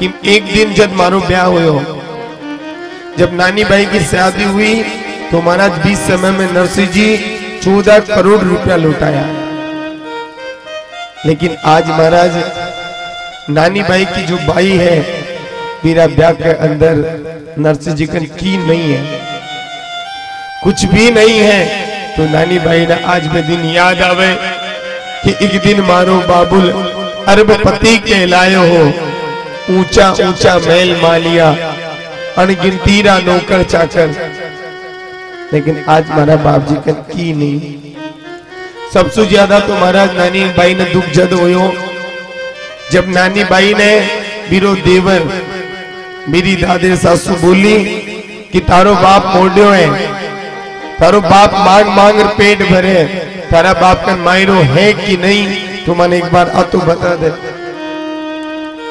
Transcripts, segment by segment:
कि एक दिन जब मारो ब्याह हुयो जब नानी भाई की शादी हुई तो महाराज बीस समय में नरसिंह जी चौदह करोड़ रुपया लौटाया। लेकिन आज महाराज नानी भाई की जो बाई है, मेरा ब्याह के अंदर नरसिंह जी का नहीं है। कुछ भी नहीं है तो नानी भाई ने आज में दिन याद आवे कि एक दिन मारो बाबुल अरबपति कहलाए हो। ऊँचा ऊँचा महल मालिया अनगिनतीरा नौकर चाकर लेकिन आज मारा बाप जी का की नहीं सबसे ज़्यादा तो महाराज नानी बाई ने दुख जद हो जब नानी बाई ने बीरो देवर मेरी दादे सासू बोली कि तारो बाप मोड़ो है तारो बाप मांग मांग पेट भरे तारा बाप का मायरो है कि नहीं तो मैंने एक बार आ तो बता दे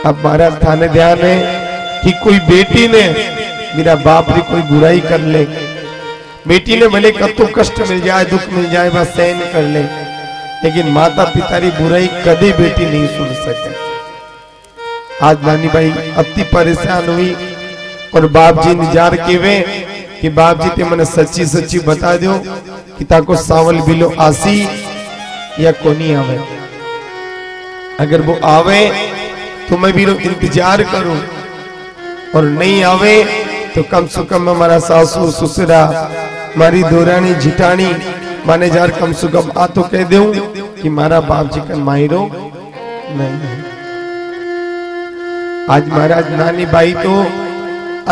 अब महाराज थाने ध्यान है कि कोई बेटी ने मेरा बाप भी कोई बुराई कर ले। बेटी ने भले कतो कष्ट मिल जाए, दुख मिल जाए, बस सहन कर ले। लेकिन माता पिता की बुराई कभी बेटी नहीं सुन सके। आज नानी भाई अति परेशान हुई और बाप जी इंतज़ार केवे कि बाप जी ते मैंने सच्ची सच्ची बता दो कि ताको सावल बिलो आसी या कोनी आवे। अगर वो आवे तो मैं भी इंतज़ार करूँ। और नहीं आवे तो कम से कम हमारा सासू, ससुरा मारी दोरानी जिटानी माने जार कम से कम आ तो कह दूँ कि मारा बाप जी का मायरो नहीं आज महाराज नानी बाई तो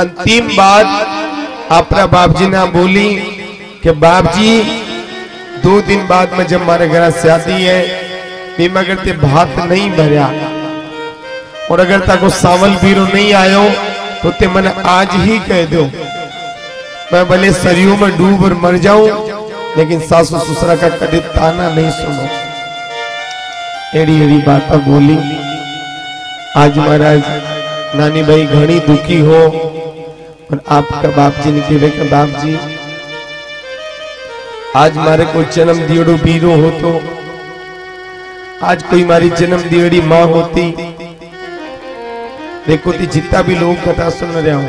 अंतिम बात अपना बाप जी ना बोली कि बाप जी, दो दिन बाद में जब हमारे घर शादी है बीमा करते भात नहीं भरया और अगर ताको सावल बीरो नहीं आयो तो ते मैंने आज ही कह दो। मैं भले सरियों में डूब और मर जाऊँ, लेकिन सासू ससुरा का कभी ताना नहीं सुनो। एड़ी एड़ी बात बोली, आज महाराज, नानी भाई घनी दुखी हो, और आपका बाप जी ने कहे कि बाप जी आज मारे कोई जन्म दियोड़ो बीरो हो तो आज कोई मारी जन्म दियोड़ी माँ होती देखो ती जितना भी लोग कथा सुन रहे हो,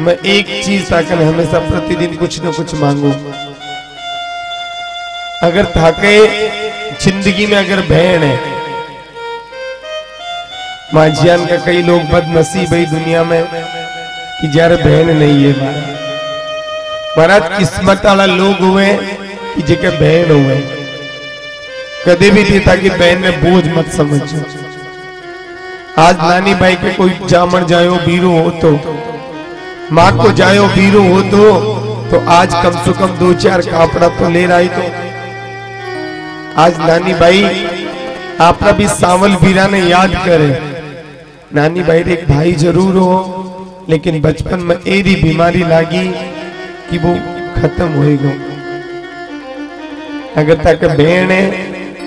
मैं एक चीज़ ताकन हमेशा प्रतिदिन कुछ न कुछ मांगू। अगर थाके ज़िंदगी में अगर बहन है माजियान का कई लोग बदनसीब है दुनिया में कि जार बहन नहीं है महाराज, किस्मत वाला लोग हुए कि जेके बहन हुए। कदे भी थी ताकि बहन ने बोझ मत समझो। आज नानी भाई के कोई जामन जायो बीरो हो तो माँ को जायो बीरो हो तो तो आज कम से कम दो चार कापड़ा तो ले रही तो। आज नानी भाई, आपका भी सावल बीरा ने याद करे। नानी भाई एक भाई ज़रूर हो, लेकिन बचपन में एरी बीमारी लागी कि वो खत्म होएगा अगर तक बहन है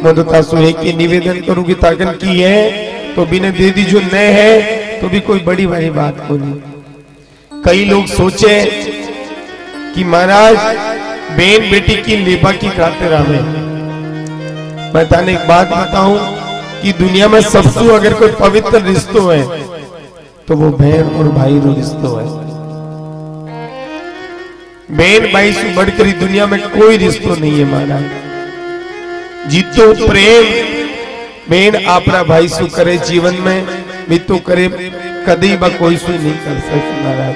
मैं तो तासु एक ही निवेदन करूँगी, ताकन की है तो बिना दे दी जो न है तो भी कोई बड़ी बड़ी बात नहीं कई लोग सोचे कि महाराज बेन बेटी की लेबा की खातिर आवे। मैं ताने एक बात बताऊँ कि दुनिया में सबसे अगर कोई पवित्र रिश्तों है तो वो बहन और भाई रो रिश्तो है। बहन भाई से बढ़कर दुनिया में कोई रिश्तों नहीं है महाराज। जीतो प्रेम आपरा भाई सु करे जीवन में भी तो करे, कदी बा कोई सु नहीं कर सकते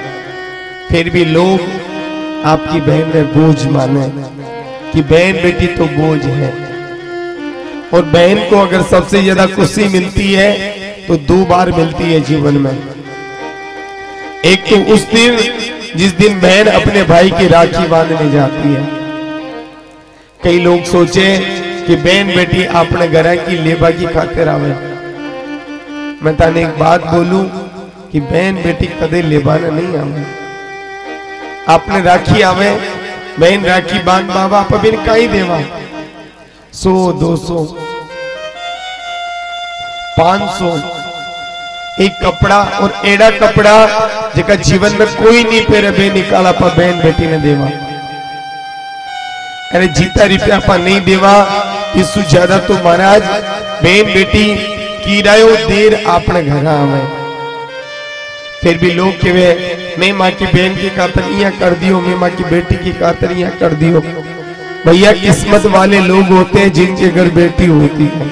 फिर भी लोग आपकी बहन में बोझ माने, कि बहन बेटी तो बोझ है। और बहन को अगर सबसे ज़्यादा खुशी मिलती है तो दो बार मिलती है जीवन में। एक तो उस दिन, जिस दिन बहन अपने भाई की राखी बांधने जाती है। कई लोग सोचे कि बहन बेटी अपने घर की लेबा की खातिर आवे। मैं ताने एक बात बोलूँ कि बहन बेटी कदे लेबाने नहीं आवे। आपने राखी आवे, बहन राखी बाँध बाबा आप बिन का ही देवा। सौ, दो सौ पाँच सौ, एक कपड़ा और एड़ा कपड़ा जेका जीवन में कोई नहीं पेरे बे निकाला पर बहन बेटी ने देवा। अरे जीता रुपया पा नहीं देवा। इससे ज़्यादा तो महाराज, बहन बेटी, किरायो देर अपने घर आवे। फिर भी लोग के वे मैं माँ की बहन की कातरियाँ कर दियो, मैं माँ की बेटी की कातरियाँ कर दियो। भैया, किस्मत वाले लोग होते हैं जिनके घर बेटी होती है।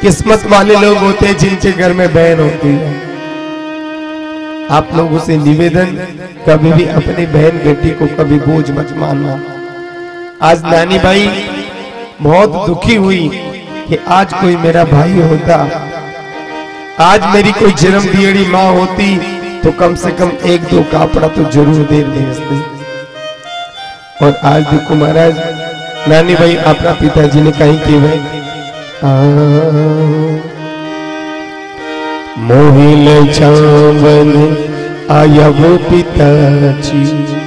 किस्मत वाले लोग होते हैं जिनके घर में बहन होती है। आप लोगों से निवेदन, कभी भी अपनी बहन बेटी को कभी बोझ मत मानना। आज नानी भाई बहुत दुखी हुई कि आज कोई मेरा भाई होता। आज मेरी कोई जन्म दियड़ी माँ होती तो कम से कम एक दो कापड़ा तो ज़रूर दे भेजती और आज देखो महाराज, नानी भाई अपना पिताजी ने कहीं की भाई मोहिल चावल आया वो पिताजी।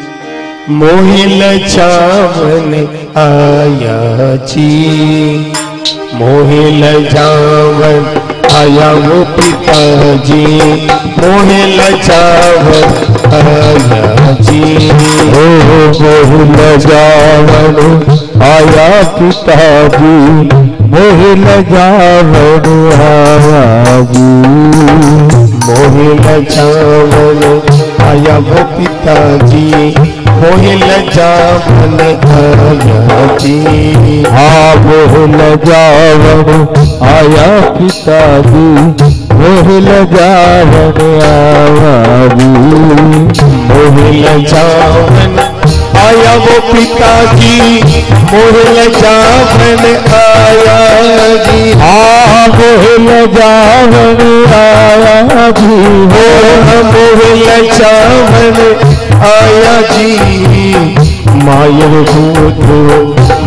मोहिल चावल आया जी। मोहिल चावल आया वो पिताजी। मोहिल चावल आया जी। हो मोहिल जावन आया पिताजी। मोहिल जावन आया जी। मोहिल चावल आया वो पिताजी मोहिल जावन जी। हाँ मोहिल जावन आया पिताजी मोहिल जावन आया जी। मोहिल चावल आया वो पिताजी मोहल जावन आया जी। हाँ मोहल जावन आया जी। हो मोह जावन आया जी। मायर हो तो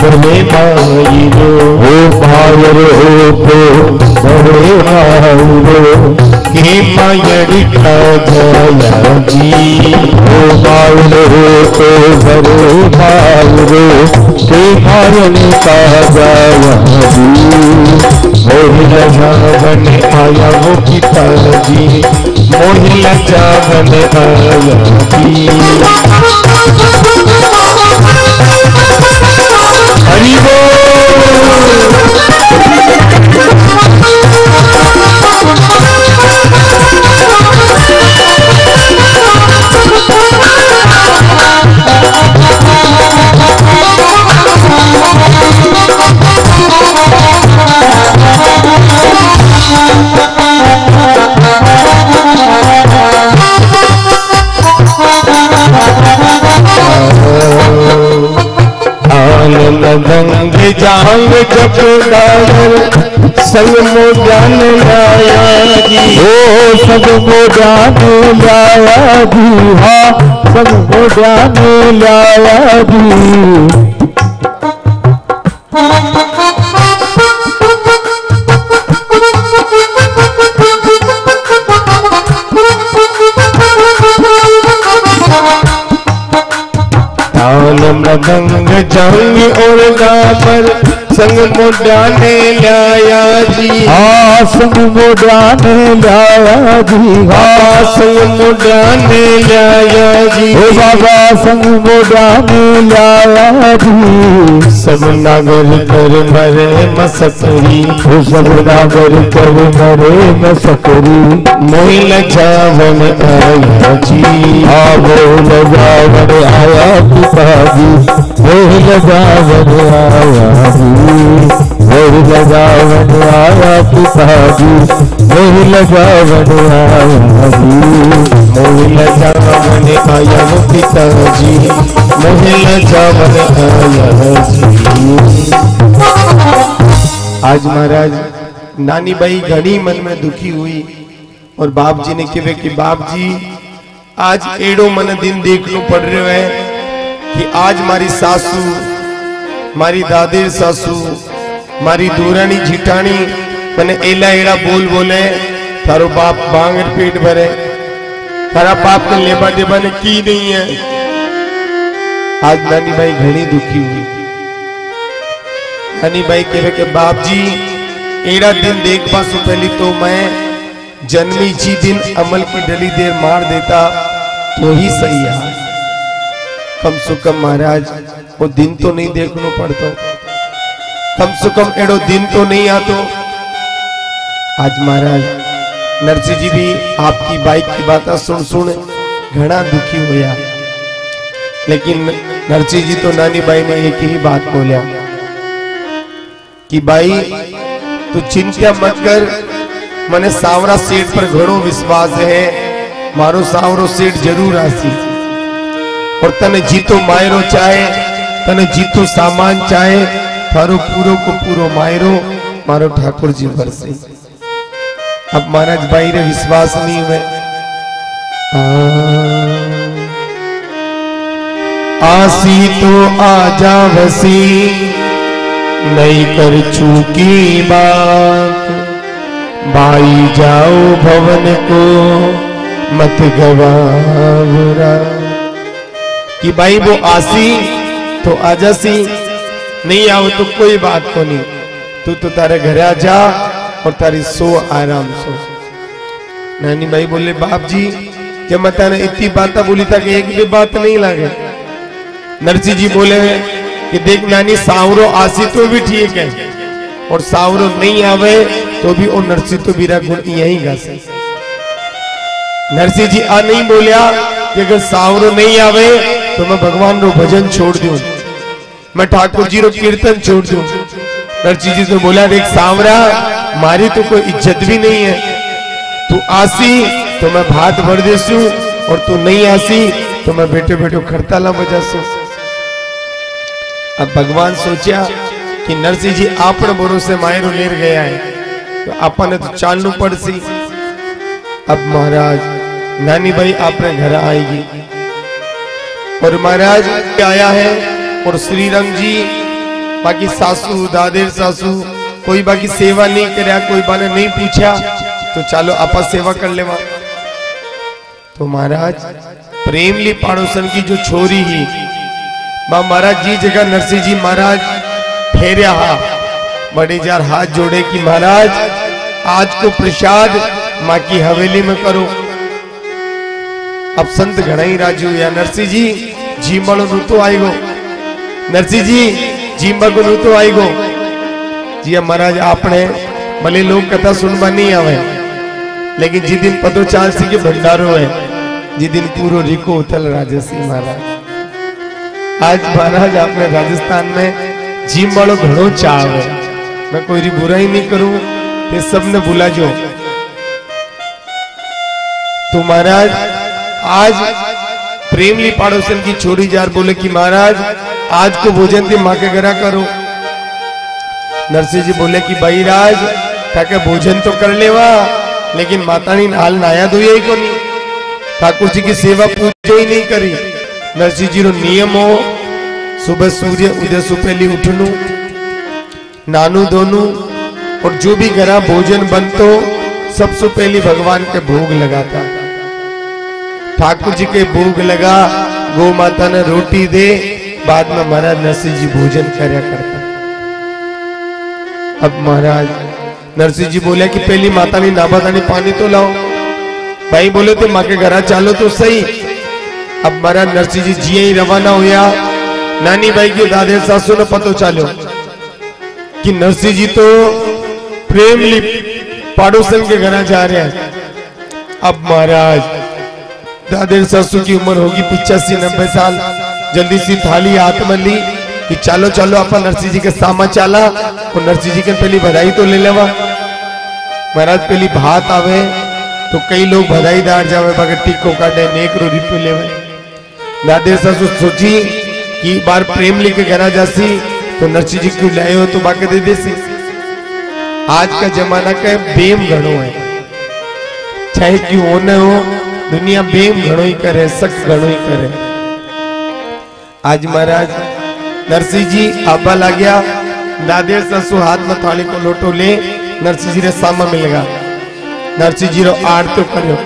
बने मायरो ओ मायर हो तो बड़े मायरो हे मायरी का जया जी। ओ मायर हो तो बड़े मायरो के मायन का जाया मोहिल चावल आया वो पिताजी। मोहिल चावल आया जी। हरि आनंद दंग जांग जप डागर संग मो ज्ञान लाया जी ओ सब मोजाने लाया जी हाँ सब मोजाने लाया जी मृदंग जांग और गापर संग मुडाने लाया जी। हाँ संग मोजाने लाया जी। हाँ हाँ संग मुडाने लाया जी। ओ बाबा संग मोजाने लाया जी। सब नागर कर मरे मसकरी। ओ सब नागर कर मरे न सकरी मोहिल चावन आया जी। बोल जावन आया पिताजी। बोल जावन आया जी बोल जावन आया पिताजी। बोल जावन आया चावन आया पिताजी। मोहिल चावन आया आज महाराज नानी बाई घनी मन में दुखी हुई और बाप जी ने कहे कि बाप जी आज एड़ो मन दिन देखनो पड़ रहे है। कि आज मारी सासू, मारी दादी सासू, मारी दूरानी झिटाणी मैंने एला एड़ा बोल बोले, थारो बाप बांगर पेट भरे। तारा बाप ने लेबा देबा ने की नहीं है। आज नानी भाई घनी दुखी हुई। नानी भाई कहे कि बाप जी, एड़ा दिन देख पासु पहली तो मैं जन्मी जी दिन अमल की डली देर मार देता तो ही सही है। कम से कम महाराज, वो दिन तो नहीं देखना पड़ता। कम से कम एड़ो दिन तो नहीं आतो। आज महाराज नरसिंह जी भी आपकी बाइक की बात सुन सुन घना दुखी होया। लेकिन नरसिंह जी तो नानी बाई ने एक ही बात बोलिया कि भाई तू चिंता मत कर, मने सावरा सीट पर घड़ो विश्वास है। मारो सावरो सीट ज़रूर आसी और तने जीतो मायरो चाहे, तने जीतो सामान चाहे, थारो पूरो को पूरो मायरो, मारो ठाकुर जी भरसे अब महाराज भाई रे विश्वास नहीं हुए। आसी तो आ जा वसी नहीं कर चूकी बात। भाई जाओ भवन को, मत गवाओ कि भाई वो आसी तो आजासी नहीं आओ तो कोई बात को नहीं। तू तो तारे घर आ जा और तारी सो आराम सो। नानी भाई बोले बाप जी जब मैं तेने इतनी बात बोली था कि एक भी बात नहीं लागे? नरसिंह जी बोले कि देख नानी, सावरो आसी तो भी ठीक है। और सावरो नहीं आवे तो भी वो नरसिंह तो मेरा गुण यही गा से नरसिंह जी आ नहीं बोलिया कि अगर सावरो नहीं आवे तो मैं भगवान रो भजन छोड़ दूँ। मैं ठाकुर जी रो कीर्तन छोड़ दूँ। नरसिंह जी तो बोला, देख सावरा, मारी तो कोई इज़्ज़त भी नहीं है। तू आसी तो मैं भात भर देसू, और तू नहीं आसी तो मैं बेटे बेटे खड़ताला बजासू। अब भगवान सोचा कि नरसिंह जी आपने भरोसे मायरो लेर गया है तो आपने तो चालू पड़सी। अब महाराज नानी भाई आपने घर आएगी। और महाराज आया है? और श्री जी, बाकी सासू, दादेर सासू, कोई बाकी सेवा नहीं करया, कोई बाने नहीं पूछा तो चलो आपा सेवा कर लेवा। तो महाराज, प्रेमली पाड़ोसन की जो छोरी ही, माँ महाराज जी जगह नरसिंह जी महाराज, फेरिया हा, बड़े जार हाथ जोड़े कि महाराज, आज को प्रसाद माँ की हवेली में करो। अब संत घणाई राजू या नरसिंह जी जीमड़ो ऋतु आई गो। नरसिंह जी जीमा को ऋतु आई गो। जी महाराज, आपने भले लोग कथा सुनवा नहीं आवे, लेकिन जिस दिन पतो चाल सी के भंडारो है जिस दिन पूरो रिको उथल राजसी महाराज। आज महाराज, आपने राजस्थान में जीम वालों घणो चाव। है मैं कोई बुराई नहीं करूँ, ये सबने भूला जो। तो महाराज आज प्रेमली पाड़ोसन की छोरी जार बोले कि महाराज, आज को भोजन थी माँ के घरा करो। नरसिंह जी बोले कि भाई राज, ताके भोजन तो कर लेवा, लेकिन माता ने हाल नाया धोया ही को नहीं ठाकुर जी की सेवा पूजा ही नहीं करी। नरसिंह जी रो नियम हो, सुबह सूर्य, उदय से पहले उठनू, नानू दोनू और जो भी घरा भोजन बनतो सबसे पहले भगवान के भोग लगाता। ठाकुर जी के भोग लगा गौ माता ने रोटी दे, बाद में महाराज नरसिंह जी भोजन करया करता। अब महाराज नरसिंह जी बोले कि पहली माता ने नाबा दानी पानी तो लाओ। भाई बोले तो माँ के घर चालो तो सही। अब महाराज नरसिंह जी जिये ही रवाना हुआ नानी भाई की दादे सासू ने पतो चालो कि नरसिंह जी तो प्रेमली पड़ोसन के घर जा रहे हैं। अब महाराज दादे सासू की उम्र होगी, पिचासी, नब्बे साल। जल्दी सी थाली, हाथ में ली कि चलो चलो, अपन नरसिंह जी के सामा चाला। और नरसिंह जी के पहली बधाई तो ले लेवा। महाराज, पहली भात आवे तो कई लोग बधाई दार जावे बाकी टिक्को काटे नेक रो रिपो लेवे। दादे सासू सोची कि बार प्रेम लेके घर जासी तो नरसिंह जी क्यों लाए हो तो बाकी दे देसी। आज का जमाना का बेम घणो है। चाहे क्यों न हो ही करे सक घणो ही करे। आज महाराज नरसिंह जी आबा ला गया दादे ससु हाथ में थाली को लोटो ले नरसिंह जी रे सामा मिल गया। नरसिंह जी रो आरतो करो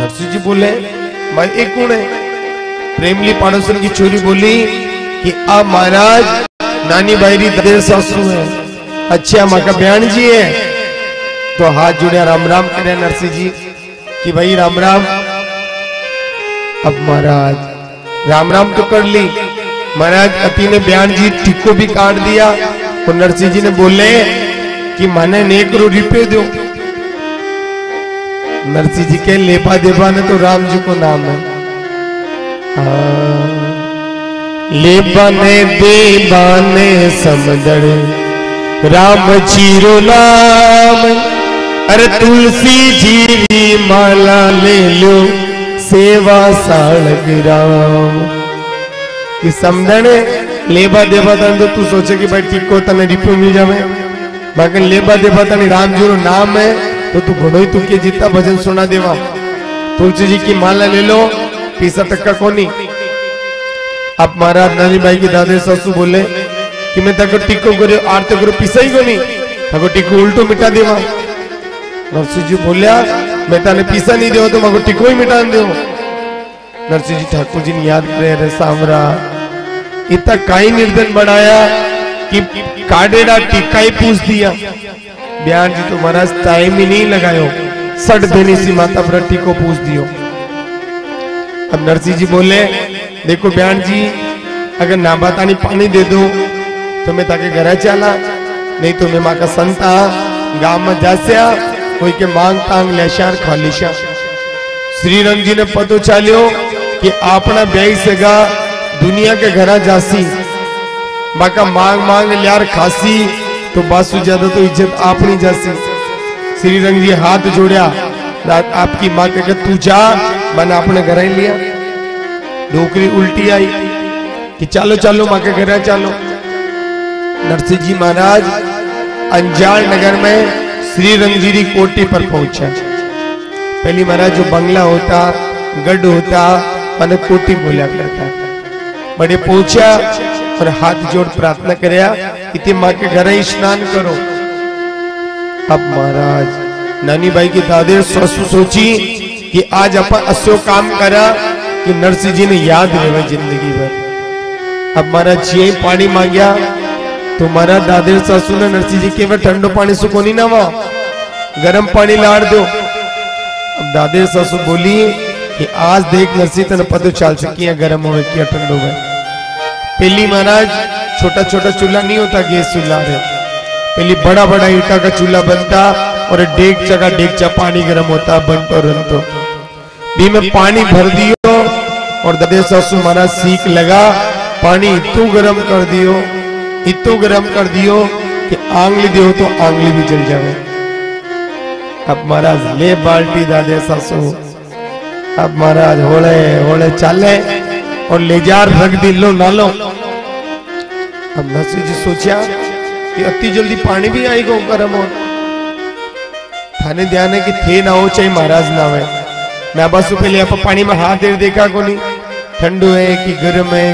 नरसिंह जी बोले भाई एक कौन है? प्रेमली पाड़ोसन की छोरी बोली कि अब महाराज, नानी बायरी दादे ससु है। अच्छा माँ का बयान जी है। तो हाथ जुड़े राम राम करे नरसिंह जी कि भाई राम राम। अब महाराज, राम राम तो कर ली। महाराज, अति ने बयान जी टिक्को भी काट दिया। और नरसिंह जी ने बोले कि माने नेक रो रिपे दो। नरसिंह जी के लेपा देपा ने तो राम जी को नाम है। हाँ। लेपा ने देवा ने समदड़। राम चीरो नाम। अरे तुलसी जी री माला ले लो, सेवा साड़ग राम कि समदण लेबा देबा तन तो तू सोचे कि भाई ठीक को तने रिपो मिल जावे। बाकी लेबा देबा तने राम जी रो नाम है तो तू घणो ही तू के जितना भजन सुना देवा। तुलसी जी की माला ले लो, पीसा टक्का कोनी। अब महाराज नानी भाई के दादे ससु बोले कि मैं तक टिको करे, आरती करो, पीसा ही कोनी। तको टिक्को उल्टो मिटा देवा। नरसिंह जी बोलिया, मैं तने पीसा नहीं देव तो मको टिक्को ही मिटा दो नरसिंह जी ठाकुर जी ने याद करे, अरे सामरा इतना काई निर्धन बनाया कि काडेड़ा टिक्का ही पूछ दिया। बयान जी तो महाराज टाइम ही नहीं लगायो। सट देनी सी माता पर टिक्को पूछ दियो। अब नरसिंह जी बोले, देखो बयान जी, अगर ना बतानी पानी दे दो तो मैं ताके घर चला, नहीं तो मैं माँ का संता गाँव में जास्या कोई के मांग तांग लेशार खालिशा श्री रंग जी ने पतो चालियो कि आपना ब्याई सेगा दुनिया के घरा जासी। बाका मांग मांग लियार खासी तो बासु ज़्यादा तो इज़्ज़त आपनी जासी। श्री रंग जी हाथ जोड़या रात आपकी माँ के कहा, तू जा मैंने अपने घर ही लिया। डोकरी उल्टी आई कि चलो चलो माँ के घर चलो। नरसिंह जी महाराज अंजान नगर में श्री रंगजीरी कोटी पर पहुँचा। पहली महाराज जो बंगला होता, गढ़ होता, मैंने कोटी बोला करता। बड़े पहुँचा और हाथ जोड़ प्रार्थना करया इतने माँ के घर ही स्नान करो। अब महाराज नानी भाई की दादे ससु सोची कि आज अपन अस्यो काम करा कि नरसिंह जी ने याद रहे ज़िंदगी भर। अब महाराज जी पानी मांगया तो महाराज दादे सासू ने नरसिंह जी के ठंडो पानी सुको नहीं ना गर्म पानी लाड़ दो। अब दादे सासू बोली कि आज देख नरसिंह तेन पता चल सकी है, गर्म हो क्या ठंडो है पहली महाराज छोटा छोटा चूल्हा नहीं होता गैस चूल्हा है पहली बड़ा बड़ा ईटा का चूल्हा बनता और डेग जगह डेगचा पानी गर्म होता बनतो रनतो भी में पानी भर दियो और ददे सासू महाराज सीख लगा, पानी इतू गर्म कर दियो, इतो गर्म कर दियो कि आंगली दियो तो आंगली भी जल जावे। अब महाराज ले बाल्टी दादे सासू। अब महाराज होले होले चाले और ले जार रख दी लो नालो। अब नरसिंह जी सोचा कि अति जल्दी पानी भी आएगा गर्म हो। थाने ध्यान है कि थे ना हो चाहे महाराज ना हो मैं बस पहले आप पानी में हाथ दे देखा को नहीं। ठंडो है कि गर्म है।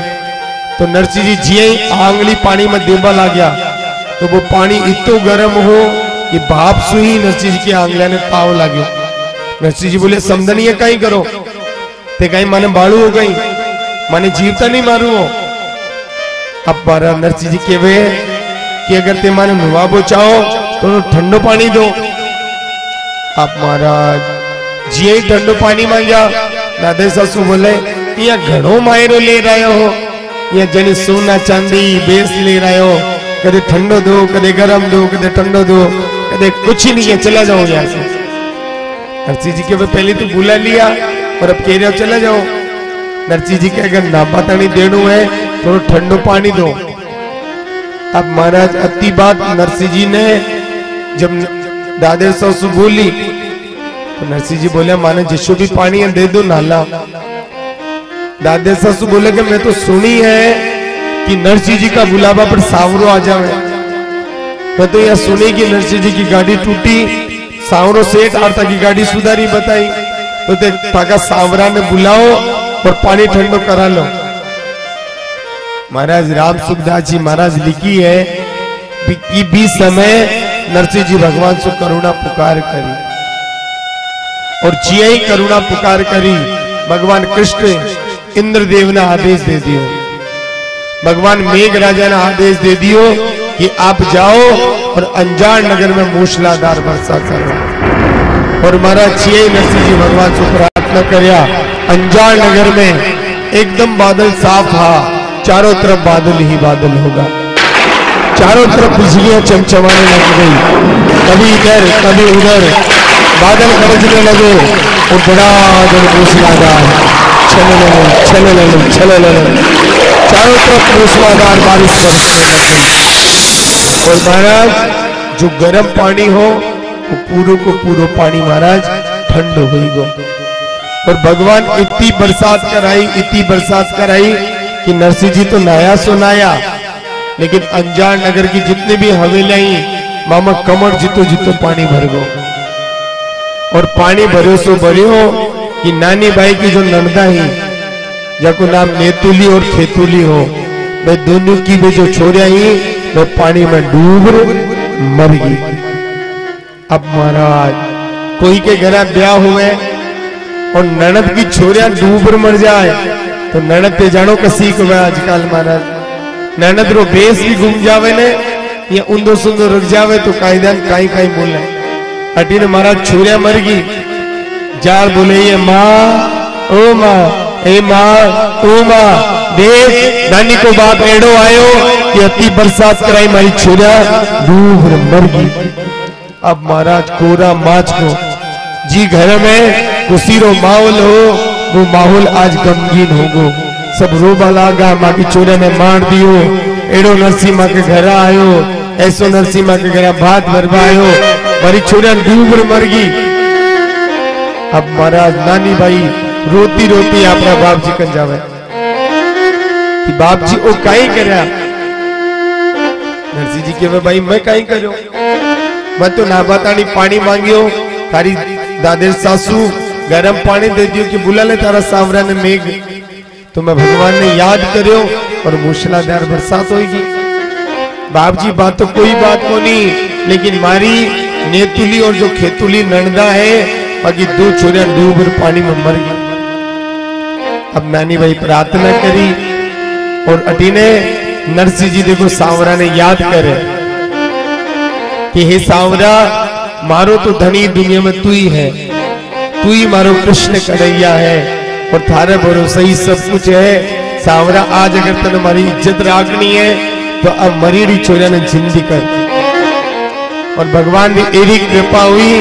तो नरसिंह जी जिये आंगली पानी में देबा ला गया। तो वो पानी इतो गर्म हो कि बाप सु ही नरसिंह जी की आंगलिया ने ताव लागो नरसिंह जी बोले समझनी कहीं करो। ते कहीं माने बाड़ू हो गई। माने जीवता नहीं मारू हो। अब मारा नरसिंह जी केवे कि अगर ते माने नुवाबो चाहो तो ठंडो पानी दो। आप महाराज जिये ही ठंडो पानी मांगा दादे सासू बोले यहाँ घणो मायरो ले रहे हो? या जने सोना चांदी बेस ले रहे हो? कदे ठंडो दो, कदे गरम दो, कदे ठंडो दो, कदे कुछ ही नहीं है, चला जाओ यहाँ से। नरसिंह जी के पहले तो बुला लिया और अब कह रहे हो चला जाओ। नरसिंह जी के अगर नापा तानी देणु है, थोड़ा ठंडो पानी दो। अब महाराज, अति बात नरसिंह जी ने जब दादे सासू बोली तो नरसिंह जी बोले, माने जिसको भी पानी है, दे दो नाला। दादे सासू बोले कि, मैं तो सुनी है कि नरसिंह जी का बुलावा पर सावरो आ जावे। मैं तो यह सुनी कि नरसिंह जी की गाड़ी टूटी, सावरो सेठ आरता की गाड़ी सुधारी, बताई। तो ते ताका सावरा ने बुलाओ और पानी ठंडो करा लो। महाराज, राम सुखदास जी महाराज लिखी है कि भी समय नरसिंह जी भगवान से करुणा पुकार करी। और जिया ही करुणा पुकार करी, भगवान कृष्ण इंद्रदेव ने आदेश दे दियो भगवान मेघ राजा ने आदेश दे दियो कि आप जाओ और अंजार नगर में मूसलाधार वर्षा करो। और महाराज छिए नरसिंह जी भगवान से प्रार्थना करया अंजार नगर में एकदम बादल साफ़ था, चारों तरफ़ बादल ही बादल होगा। चारों तरफ़ बिजलियाँ चमचमाने लग गई। कभी इधर, कभी उधर, बादल गरजने लगे और बड़ा मूसलाधार। छलने छलने छलने चारों तरफ़ मूसलाधार बारिश बरसने लगी और महाराज, जो गर्म पानी हो, वो पूरो को पूरो पानी महाराज, ठंड हुई गो। और भगवान इतनी बरसात कराई, इतनी बरसात कराई कि नरसिंह जी तो नया सुनाया। लेकिन अंजान नगर की जितने भी हवेलियाँ मामा कमर जितो जितो पानी भर गो। और पानी भरो सो भरियो कि नानी भाई की जो नंदा ही जाको नाम नेतुली और खेतुली हो। वे दोनों की भी जो छोरिया ही वो पानी में डूब मर गई। अब महाराज, कोई के घर ब्याह हुए और ननद की छोरिया डूब मर जाए तो ननद ते जानो कसी को आजकल महाराज। ननद रो बेस भी घूम जावे ने, या उंदो सुंदो रुक जावे तो कायदा काई काई बोले। अटी ने महाराज, छोरिया मर गई। जार बोले, ये माँ, ओ माँ ए माँ, ओ माँ नानी को बाप एड़ो आयो कि अति बरसात कराई मारी डूब मर गई अब महाराज कोरा माच को, जी घर में माहौल हो, वो माहौल आज गमगीन हो गो। सब रोबा लागा माँ की ने मार दियो। एड़ो नरसिंह माँ के घर आयो, ऐसो नरसिंह माँ के घर भात भरवा आयो मारी छोरा डूब मर गई अब महाराज नानी भाई रोती रोती अपना बाप जी कन जावे। बाप जी ओ काई करया नरसिंह जी के भाई, मैं काई करो? मैं तो नाबातानी पानी मांगियो। तारी दादे सासू, गरम पानी दे दियो कि बुला ले तारा सावरा ने मेघ। तो मैं भगवान ने याद करो और मूसलाधार बरसात होगी बाप जी बात तो कोई बात को नहीं लेकिन मारी नेतुली और जो खेतुली नंदा है, बाकी दो छोरिया डूब पानी में मर गई। अब नानी भाई प्रार्थना करी और अटी ने नरसिंह जी देखो सावरा ने याद करे कि हे सावरा, मारो तो धनी दुनिया में तू ही है। तू ही मारो कृष्ण कन्हैया है और थारे भरोसा ही सब कुछ है। सावरा, आज अगर तेने हमारी इज़्ज़त राखनी है तो अब मरीड़ी छोरा ने ज़िंदगी कर और भगवान की एरी कृपा हुई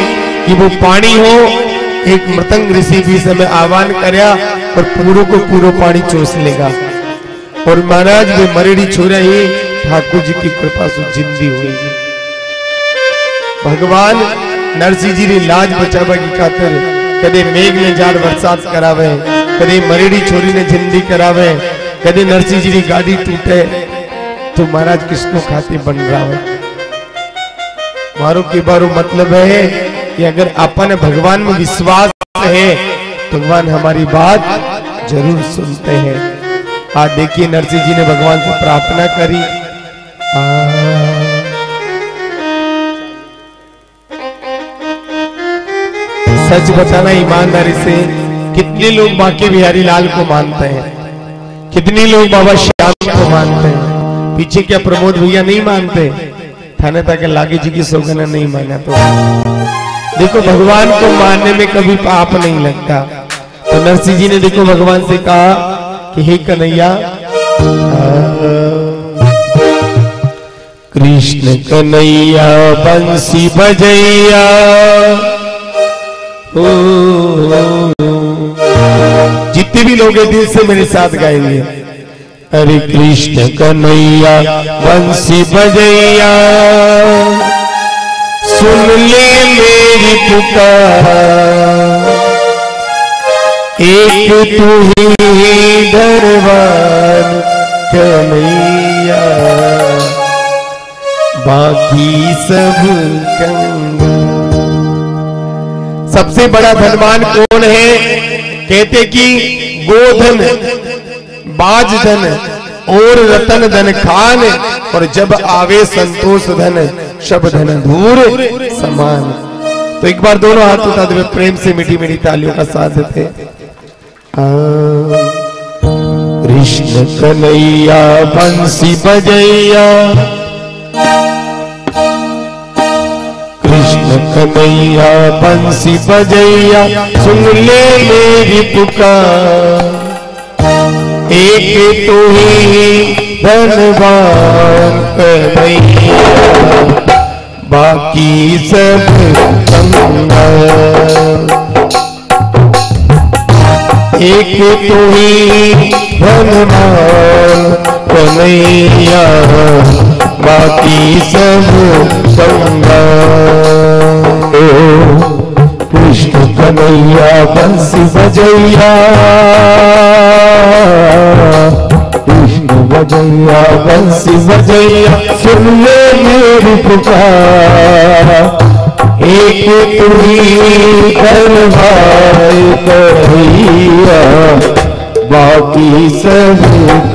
कि वो पानी हो एक मृतंग ऋषि भी समय आह्वान करया और पूरो को पूरो पानी चोस लेगा। और महाराज, वे मरेड़ी छोरा ही ठाकुर जी की कृपा से जिंदी हुई। भगवान नरसिंह जी ने लाज बचावा की खातिर कदे मेघ ने जार बरसात करावे, कदे मरेड़ी छोरी ने जिंदी करावे, कदे नरसिंह जी की गाड़ी टूटे तो महाराज किसको खाते बन रहा है? मारो के बारो मतलब है कि अगर अपन भगवान में विश्वास है तो भगवान हमारी बात ज़रूर सुनते हैं। आज देखिए नरसिंह जी ने भगवान से प्रार्थना करी। आ, सच बताना ईमानदारी से कितने लोग बाके बिहारी लाल को मानते हैं? कितने लोग बाबा श्याम को मानते हैं? पीछे क्या प्रमोद भैया नहीं मानते? थाने तक लागे जी की सौगना नहीं माना तो। देखो, भगवान को मानने में कभी पाप नहीं लगता। तो नरसिंह जी ने देखो, भगवान से कहा कि, हे कन्हैया कृष्ण कन्हैया, बंसी बजैया जितने भी लोग दिल से मेरे साथ गाएँगे अरे कृष्ण कन्हैया, बंसी बजैया सुन ले मेरी पुकार। एक तू ही दरबार कन्हैया बाकी सब सबसे बड़ा धनवान कौन है? कहते कि गोधन बाज धन और रतन धन खान, और जब आवे संतोष धन, शब धन धूर समान। तो एक बार दोनों हाथ उठाते हुए प्रेम से मीठी मीठी तालियों का साथ देते कृष्ण कन्हैया, बंसी बजैया। कृष्ण कन्हैया, बंसी बजैया, सुन ले मेरी पुकार। एक तो ही धनवान बाकी सब गंगा एक तू ही धनवान कन्हैया बाकी सब गंगा कृष्ण कन्हैया बंसी बजैया। कृष्ण बजैया बंसी बजैया सुन ले मेरी पुकार एक ही धनवान कन्हैया बाकी सब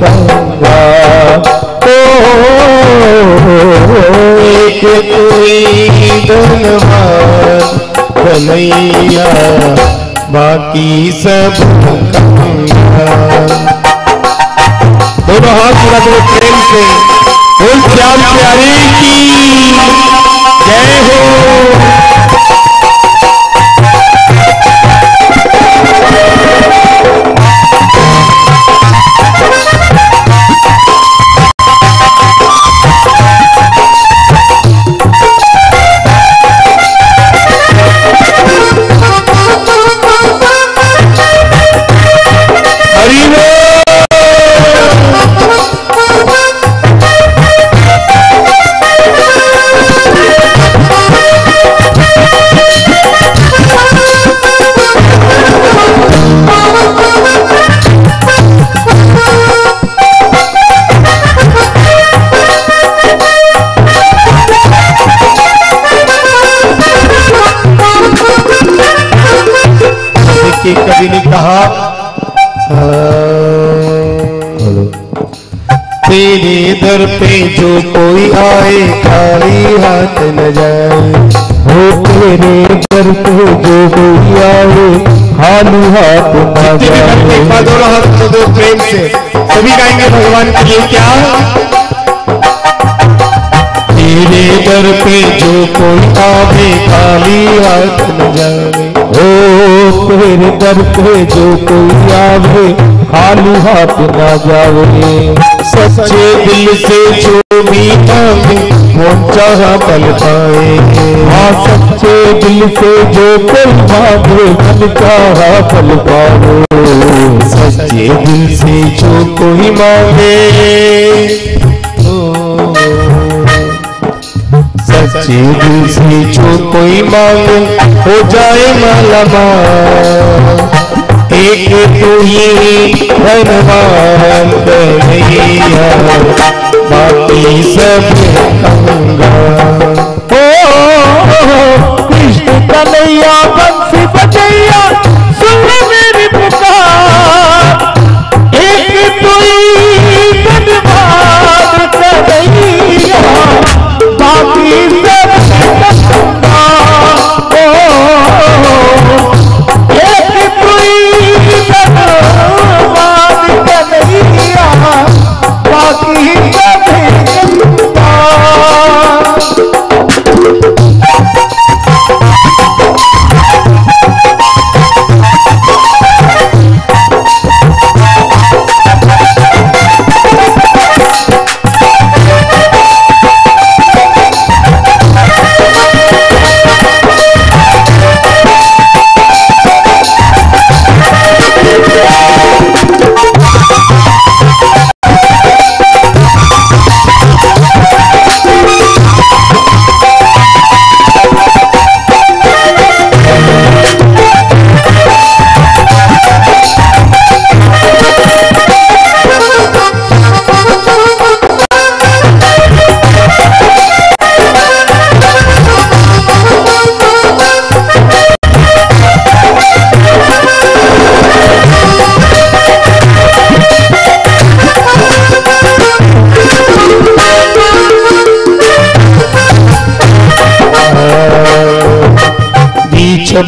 गंगा। एक ही धनवान कन्हैया। बाकी सब दोनों हाथ पूरा करो प्रेम से। बोल श्याम प्यारे की। जय हो। तेरे दर पे जो कोई आए खाली हाथ न जाए हो तेरे दर पे जो कोई आए खाली हाथ न जितने एक बार जाए दोनों हाथ को दो प्रेम से। सभी गाएँगे भगवान के लिए क्या? तेरे दर पे जो कोई आवे खाली हाथ न जावे ओ तेरे दर पे जो कोई आवे खाली हाथ न जावे। सच्चे दिल से जो भी मांगे वो चाह पल पाए। हाँ सच्चे दिल से जो कोई मांगे मन चाहा फल पावे सच्चे दिल से जो कोई मांगे दिल से जो कोई मांगे, हो जाए मालामाल एक तू ही धनवान कन्हैया बाकी सब ओ कृष्ण कन्हैया बंसी बजैया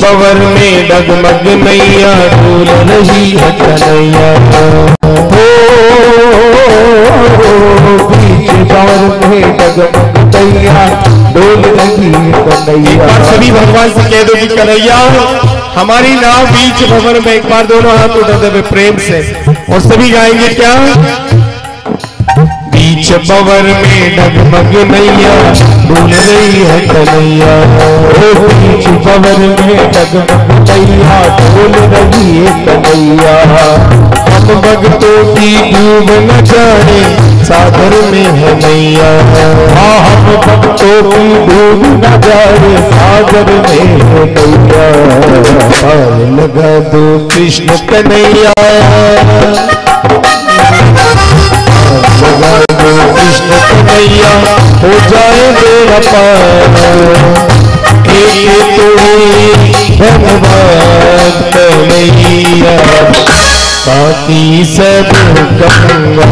बवर में डगमग नैया डोल रही है कन्हैया बीच में डगमग दैया डोल रही एक कन्हैया सभी भगवान से कह दो कि कन्हैया हमारी नाव बीच भवन में एक बार दोनों हाथ उठा दे प्रेम से। और सभी गाएँगे क्या? बीच बवर में डगमग नैया डूल रही है कन्हैया। बीच पवन में डगमग नैया डूल रही है कन्हैया। हम भक्तों की डूब न जाए, सागर में है नैया। हाँ हम भक्तों की डूब न जाए, सागर में है नैया। लगा दो कृष्ण कन्हैया। कन्हैया हो जाए मेरा पार एक तो ही धन्यवाद कन्हैया। बाकी सब गंगा।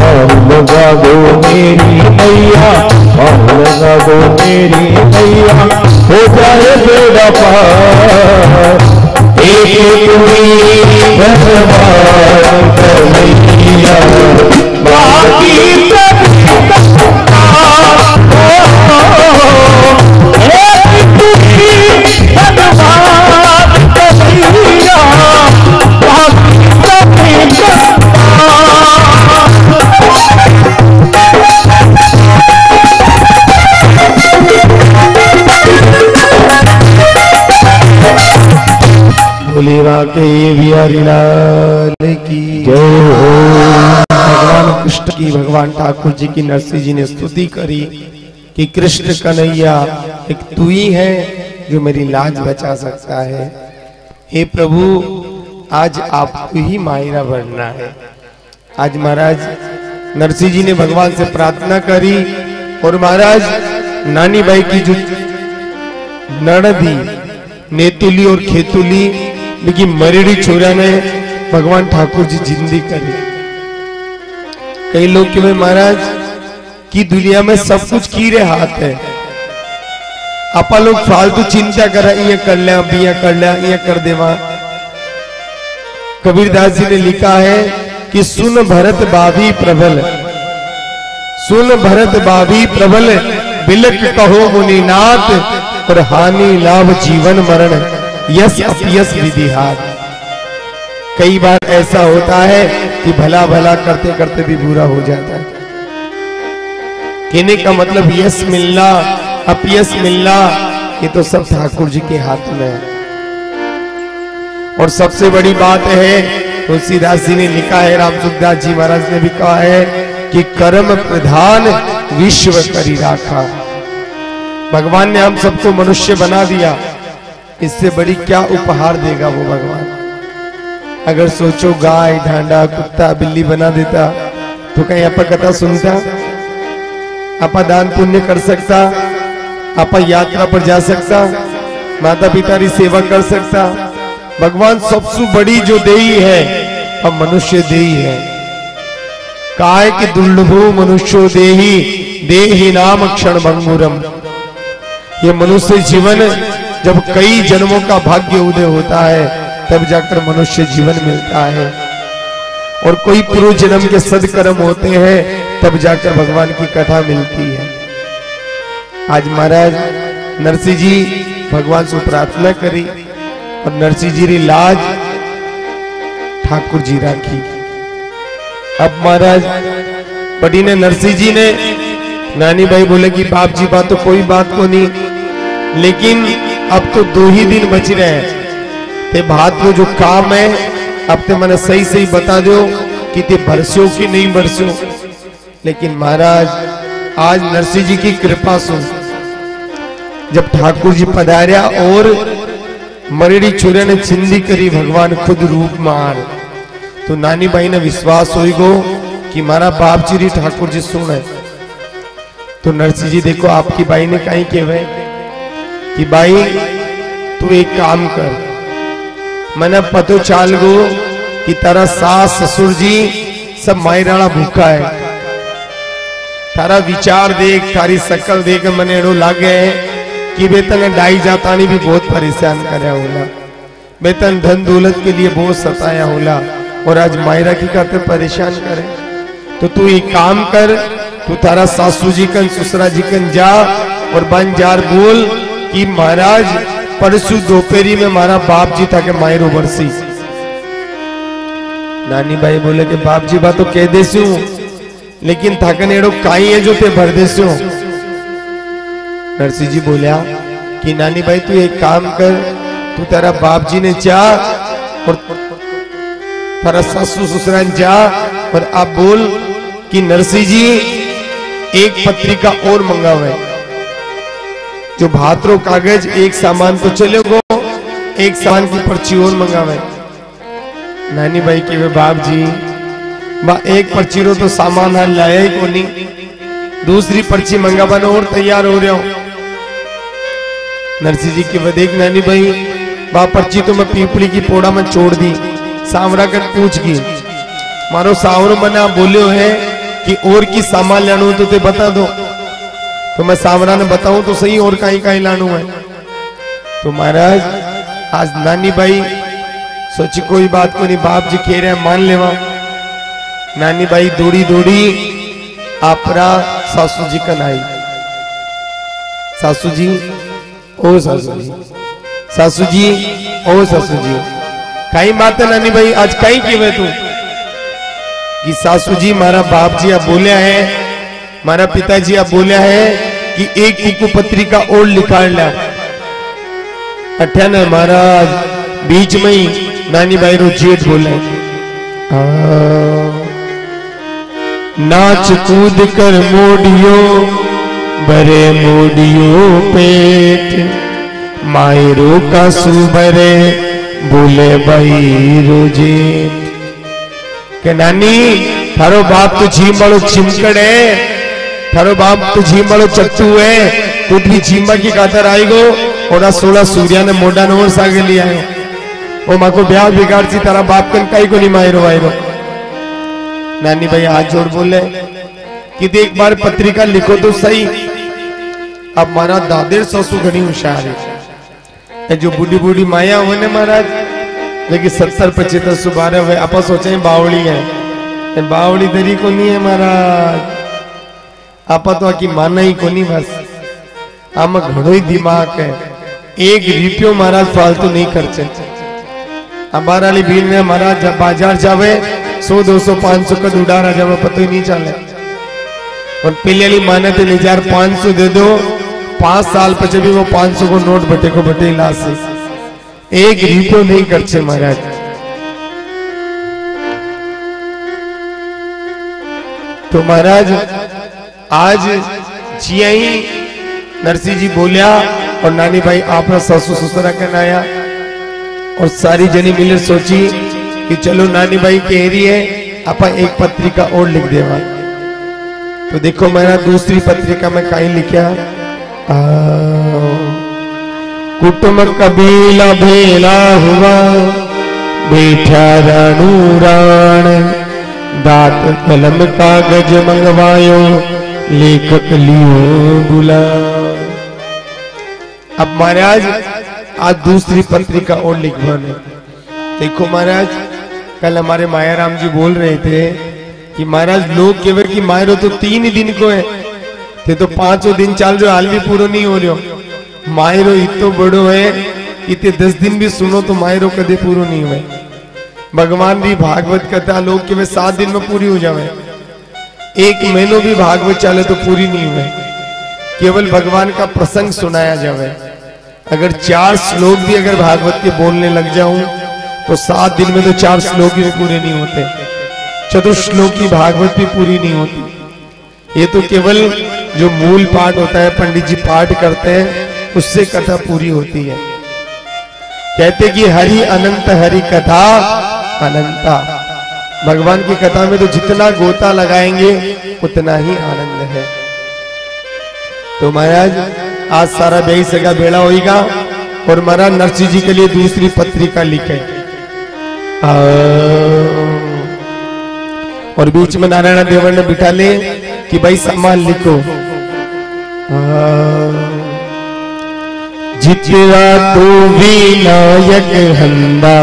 और लगा दो मेरी मैया हम लगा दो मेरी मैया, हो जाए बेड़ा पार एक तुम्ही धन्यवाद कन्हैया। बोले के बिहारी लाल की जय हो। भगवान कृष्ण की भगवान ठाकुर जी की नरसिंह जी ने स्तुति करी कि कृष्ण कन्हैया, एक तू ही है जो मेरी लाज बचा सकता है। हे प्रभु, आज आपको ही मायरा बनना है। आज महाराज नरसिंह जी ने भगवान से प्रार्थना करी और महाराज नानी बाई की जो नड़दी नेतुली और खेतुली, लेकिन मरेड़ी छोरा ने भगवान ठाकुर जी ज़िंदगी करी। कई लोग क्यों महाराज, की दुनिया में सब कुछ कीरे हाथ है। आपा लोग फालतू चिंता करा ये कर लिया बिया कर लिया ये कर देवा कबीरदास जी ने लिखा है कि सुन भरत बावी प्रबल। सुन भरत बावी प्रबल, बिलक कहो मुनिनाथ, और हानि लाभ जीवन मरण, यस अपयस विधिहार कई बार ऐसा होता है कि भला भला करते करते भी बुरा हो जाता है। कहने का मतलब यस मिलना अपयस मिलना, ये तो सब ठाकुर जी के हाथ में है। और सबसे बड़ी बात है, तुलसीदास जी ने लिखा है राम सुखदास जी महाराज ने भी कहा है कि कर्म प्रधान विश्व करी राखा। भगवान ने हम सबको मनुष्य बना दिया, इससे बड़ी क्या उपहार देगा वो भगवान? अगर सोचो गाय, ढांडा, कुत्ता, बिल्ली बना देता तो कहीं आपा कथा सुनता? आपा दान पुण्य कर सकता? आपा यात्रा पर जा सकता? माता पिता की सेवा कर सकता? भगवान सबसे बड़ी जो देही है हम मनुष्य देही है। काय कि दुर्लभो मनुष्यो देही देही नाम क्षण भंगुरम ये मनुष्य जीवन जब कई जन्मों का भाग्य उदय होता है तब जाकर मनुष्य जीवन मिलता है। और कोई पूर्व जन्म के सदकर्म होते हैं, तब जाकर भगवान की कथा मिलती है। आज महाराज नरसिंह जी भगवान से प्रार्थना करी और नरसिंह जी ने लाज ठाकुर जी राखी। अब महाराज बड़ी ने नरसिंह जी ने नानी भाई बोले कि बाप जी, बात तो कोई बात को नहीं, लेकिन अब तो दो ही दिन बच रहे हैं। ते में जो काम है, अब ते मैंने सही सही बता दो कि ते बरसो कि नहीं बरसो। लेकिन महाराज, आज नरसिंह जी की कृपा सुन। जब ठाकुर जी पधार्या और मरेड़ी छोरे ने चिंदी करी भगवान खुद रूप मार तो नानी भाई ने विश्वास हो गो कि मारा बाप जी ठाकुर जी सुन है। तो नरसिंह जी देखो, आपकी बाई ने कहीं कहवे कि बाई, तू एक काम कर मैंने पतो चाल गो कि तारा सास, ससुर जी सब मायराणा भूखा है। तारा विचार देख, तारी शकल देख, मने एड़ो लागे कि बेतन डाई जातानी भी बहुत परेशान करया होला। बेतन धन दौलत के लिए बहुत सताया होला और आज मायरा की करते परेशान करे। तो तू एक काम कर, तू तारा सासू जी कन, ससुरा जी कन जा और बन जार बोल कि महाराज परसु दोपहरी में मारा बाप जी था के मायरो बरसी। नानी भाई बोले कि बाप जी बात तो कह देसू, लेकिन थकन एड़ो काई है जो ते भर देसू। नरसिंह जी बोलिया कि नानी भाई तू एक काम कर, तू तेरा बाप जी ने चाह और तेरा सासू ससुरा ने जा और आप बोल कि नरसिंह जी एक पत्रिका और मंगावे। जो भात्रो कागज़ एक सामान तो चले गो एक सामान की पर्ची और मंगावे। नानी भाई के वे बाप जी बा, एक पर्ची रो तो सामान हाल लाया ही कोनी। दूसरी पर्ची मंगावन और तैयार हो रहे हो। नरसी जी की वदेक नानी भाई, बा, पर्ची तो मैं पीपली की पोड़ा में छोड़ दी, सावरा कर पूछ की, मारो सावरो मना बोलियो है कि और की सामान लानो तो ते बता दो। तो मैं सावरा ने बताऊँ तो सही और कहीं कहीं लानू है। तो महाराज, आज नानी भाई, सोची कोई बात को नहीं, बाप जी कह रहे हैं, मान लेवा। नानी भाई दौड़ी दौड़ी आपरा सासू जी कन आई सासू जी, ओ सासू जी। सासू जी, ओ सासू जी। कई बात है नानी भाई, आज कहीं की वे तू? कि सासू जी, मारा बाप जी आप बोलिया है, मारा पिताजी आप बोलिया है कि एक इको पत्रिका और निकालना। अठाना महाराज, बीच में ही नानी भाई रो बोले नाच कूद कर मोडियो बरे मोडियो पेट। मायरो का सुबरे बोले भाई रोज़े के नानी, थारो बाप तो झीम वालों चिमकड़ थारो बाप तो झीमड़ो चट्टू है। खुद भी झीमा की कातर आई गो। और सोलह सूर्या ने मोडा नोर सागे लिया है। ओ माँ को ब्याह बिगाड़ सी तारा बाप कन कई को नहीं मायरो वायरो नानी भाई हाथ जोड़ बोले, कि देख बार पत्रिका लिखो तो सही। अब मारा दादेर ससु घनी होशियार है। जो बूढ़ी बूढ़ी माया हो ने महाराज लेकिन सत्तर पचहत्तर सौ बारह हुए आप सोचे बावड़ी है। ये बावड़ी दरी को नहीं है महाराज? आप तो आकी माना ही को नहीं बस। आम घणो ही दिमाग है। एक रुपयो महाराज फालतू नहीं खर्चे। अबार वाली में महाराज जब बाज़ार जावे, सौ, दो सौ, पाँच सौ का उड़ारा जावे, पता नहीं चले। और पहले वाली माने थे हज़ार पाँच सौ दे दो। पाँच साल पचे भी वो पाँच सौ को नोट बटे को बटे ला एक रुपयो नहीं खर्चे महाराज। तो महाराज आज जिया ही नरसिंह जी बोलिया और नानी भाई आपने ससु ससुरा कहना आया और सारी जनी मिलकर सोची कि चलो नानी भाई कह रही है आप एक पत्रिका और लिख देवा। तो देखो मेरा दूसरी पत्रिका में कहीं लिखा आ, कुटुंब कबीला भेला हुआ बैठा राणू राण दात कलम कागज़ मंगवायो लेखक लियो बुला अब महाराज, आज दूसरी पत्रिका और लिखवाने। देखो महाराज, कल हमारे माया राम जी बोल रहे थे कि महाराज लोग केवल की मायरो तो तीन ही दिन को है। ते तो पाँचों दिन चल रहे हाल भी पूरा नहीं हो रहा मायरो इतो बड़ो है इतने दस दिन भी सुनो तो मायरो कदे पूरा नहीं हुए। भगवान भी भागवत कथा लोग केवल सात दिन में पूरी हो जावे। एक महीनों भी भागवत चले तो पूरी नहीं हुए। केवल भगवान का प्रसंग सुनाया जावे। अगर चार श्लोक भी अगर भागवत के बोलने लग जाऊँ तो सात दिन में तो चार श्लोक भी पूरे नहीं होते। चतुश्लोक की भागवत भी पूरी नहीं होती। ये तो केवल जो मूल पाठ होता है, पंडित जी पाठ करते हैं, उससे कथा पूरी होती है। कहते कि हरि अनंत, हरि कथा अनंता। भगवान की कथा में तो जितना गोता लगाएँगे, उतना ही आनंद है। तो महाराज, आज सारा बेई सगा बेड़ा होगा और महाराज नरसिंह जी के लिए दूसरी पत्रिका लिखे। और बीच में नारायण देवर ने बिठा ले कि भाई सम्मान लिखो। जितरा तू विनायक हंदा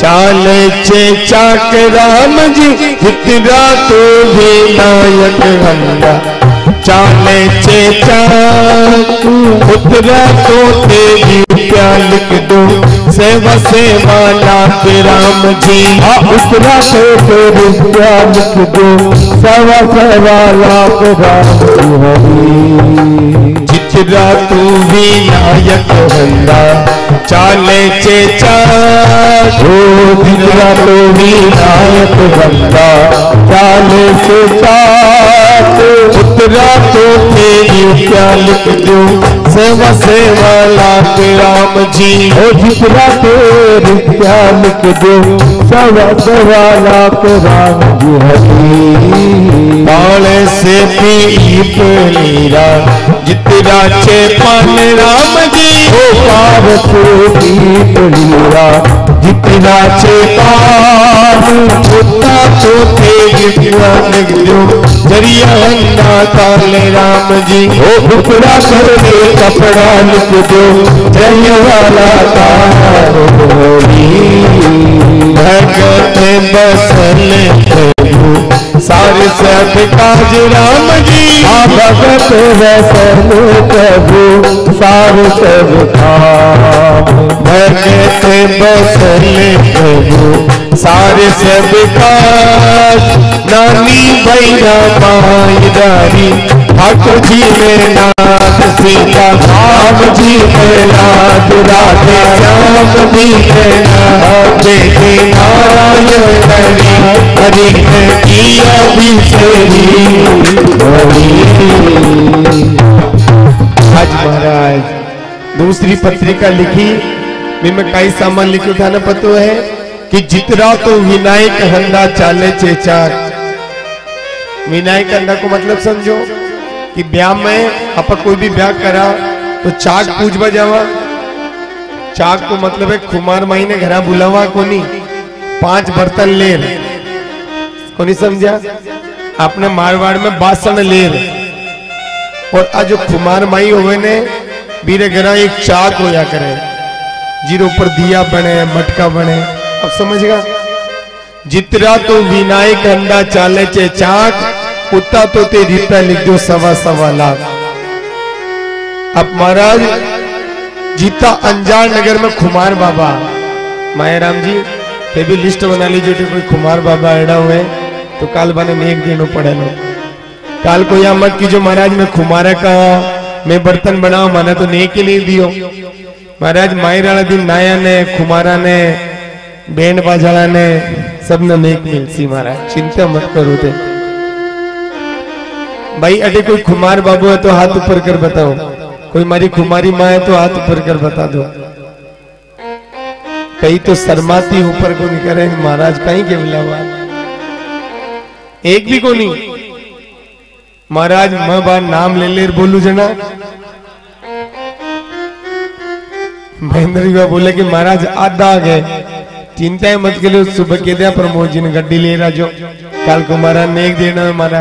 चाल चे चाक राम जी जितरा तू विनायक हंदा चाले चेचा उतरा तो तेरी क्या लिख दो। सेवा सेवा लाख राम जी उतरा तो तेरे क्या लिख दो। सवा सवा लाख राम हरी। जितरा तू विनायक हंदा चाले चेचा ओ जितरा तो विनायक बंदा चाले चाट उतरा तो तेरी क्या लिख दो सेवा सेवा लाख राम जी। ओ जितरा तेरे क्या लिख दो सवा सवा लाख राम जी हरी बाले से पीप लीरा जितरा चे पान राम जी। ओ पारस दीप लीला जितना चे पान उतना तो तेज लिख दो ज़रिया हन्ना काले राम जी। ओ टुकड़ा कर दे कपड़ा लिख दो जय वाला भगत बसल प्रभु सारे सब राम जी भगत बसल प्रभु सारे सब काम। भगत बसल प्रभु सारे सब काज नानी बैरा मायदारी ठाकुर जी में नाथ सीता राम जी में नाथ राधे श्याम जी में नाथ। देखे नारायण हरि हरि ने किया आज महाराज, दूसरी पत्रिका लिखी मैं कई सामान लिखो था ना पतो है। कि जितरा तो विनायक हंदा चाले चेचार विनायक हंदा को मतलब समझो कि ब्याह में आप कोई भी ब्याह करा तो चाक पूज बजावा। चाक को मतलब है कुमार माई ने घरा बुलावा कोनी, पाँच बर्तन ले कोनी समझा? आपने मारवाड़ में बासन ले और आज कुमार माई हुए ने, बीरे घरा एक चाक होया करे। ज़ीरो ऊपर दिया बने, मटका बने। अब समझगा जितरा तो विनायक अंडा चाले चे चाक, उतना तो ते रुपया लिख दो सवा सवा लाख। अब महाराज जीता अंजार नगर में खुमार बाबा, मायाराम जी ते भी लिस्ट बना लीजिए कि कोई खुमार बाबा अड़ा हुए तो काल बने नेक देनो पड़े लो। काल को यह मत कीजिए महाराज, मैं खुमारा का, मैं बर्तन बनाऊ, माना तो नेक के लिए दियो। महाराज मायराला दिन नाया ने खुमारा ने बैंड बाजाला ने सबने नेक मिलसी महाराज चिंता मत करो ते। भाई अरे कोई खुमार बाबू है तो हाथ ऊपर कर बताओ। कोई मारी खुमारी माँ है तो हाथ ऊपर कर बता दो। कहीं तो शर्माती ऊपर को नहीं करे महाराज कहीं के मिला हुआ। एक भी को नहीं। महाराज, मैं बार नाम ले ले, बोलू जना। महेंद्र जी बोले कि महाराज आधा आ गए। चिंता मत के लिए सुबह के दिया प्रमोद जी ने गड्डी ले रहा जो कल को महाराज नेक देना है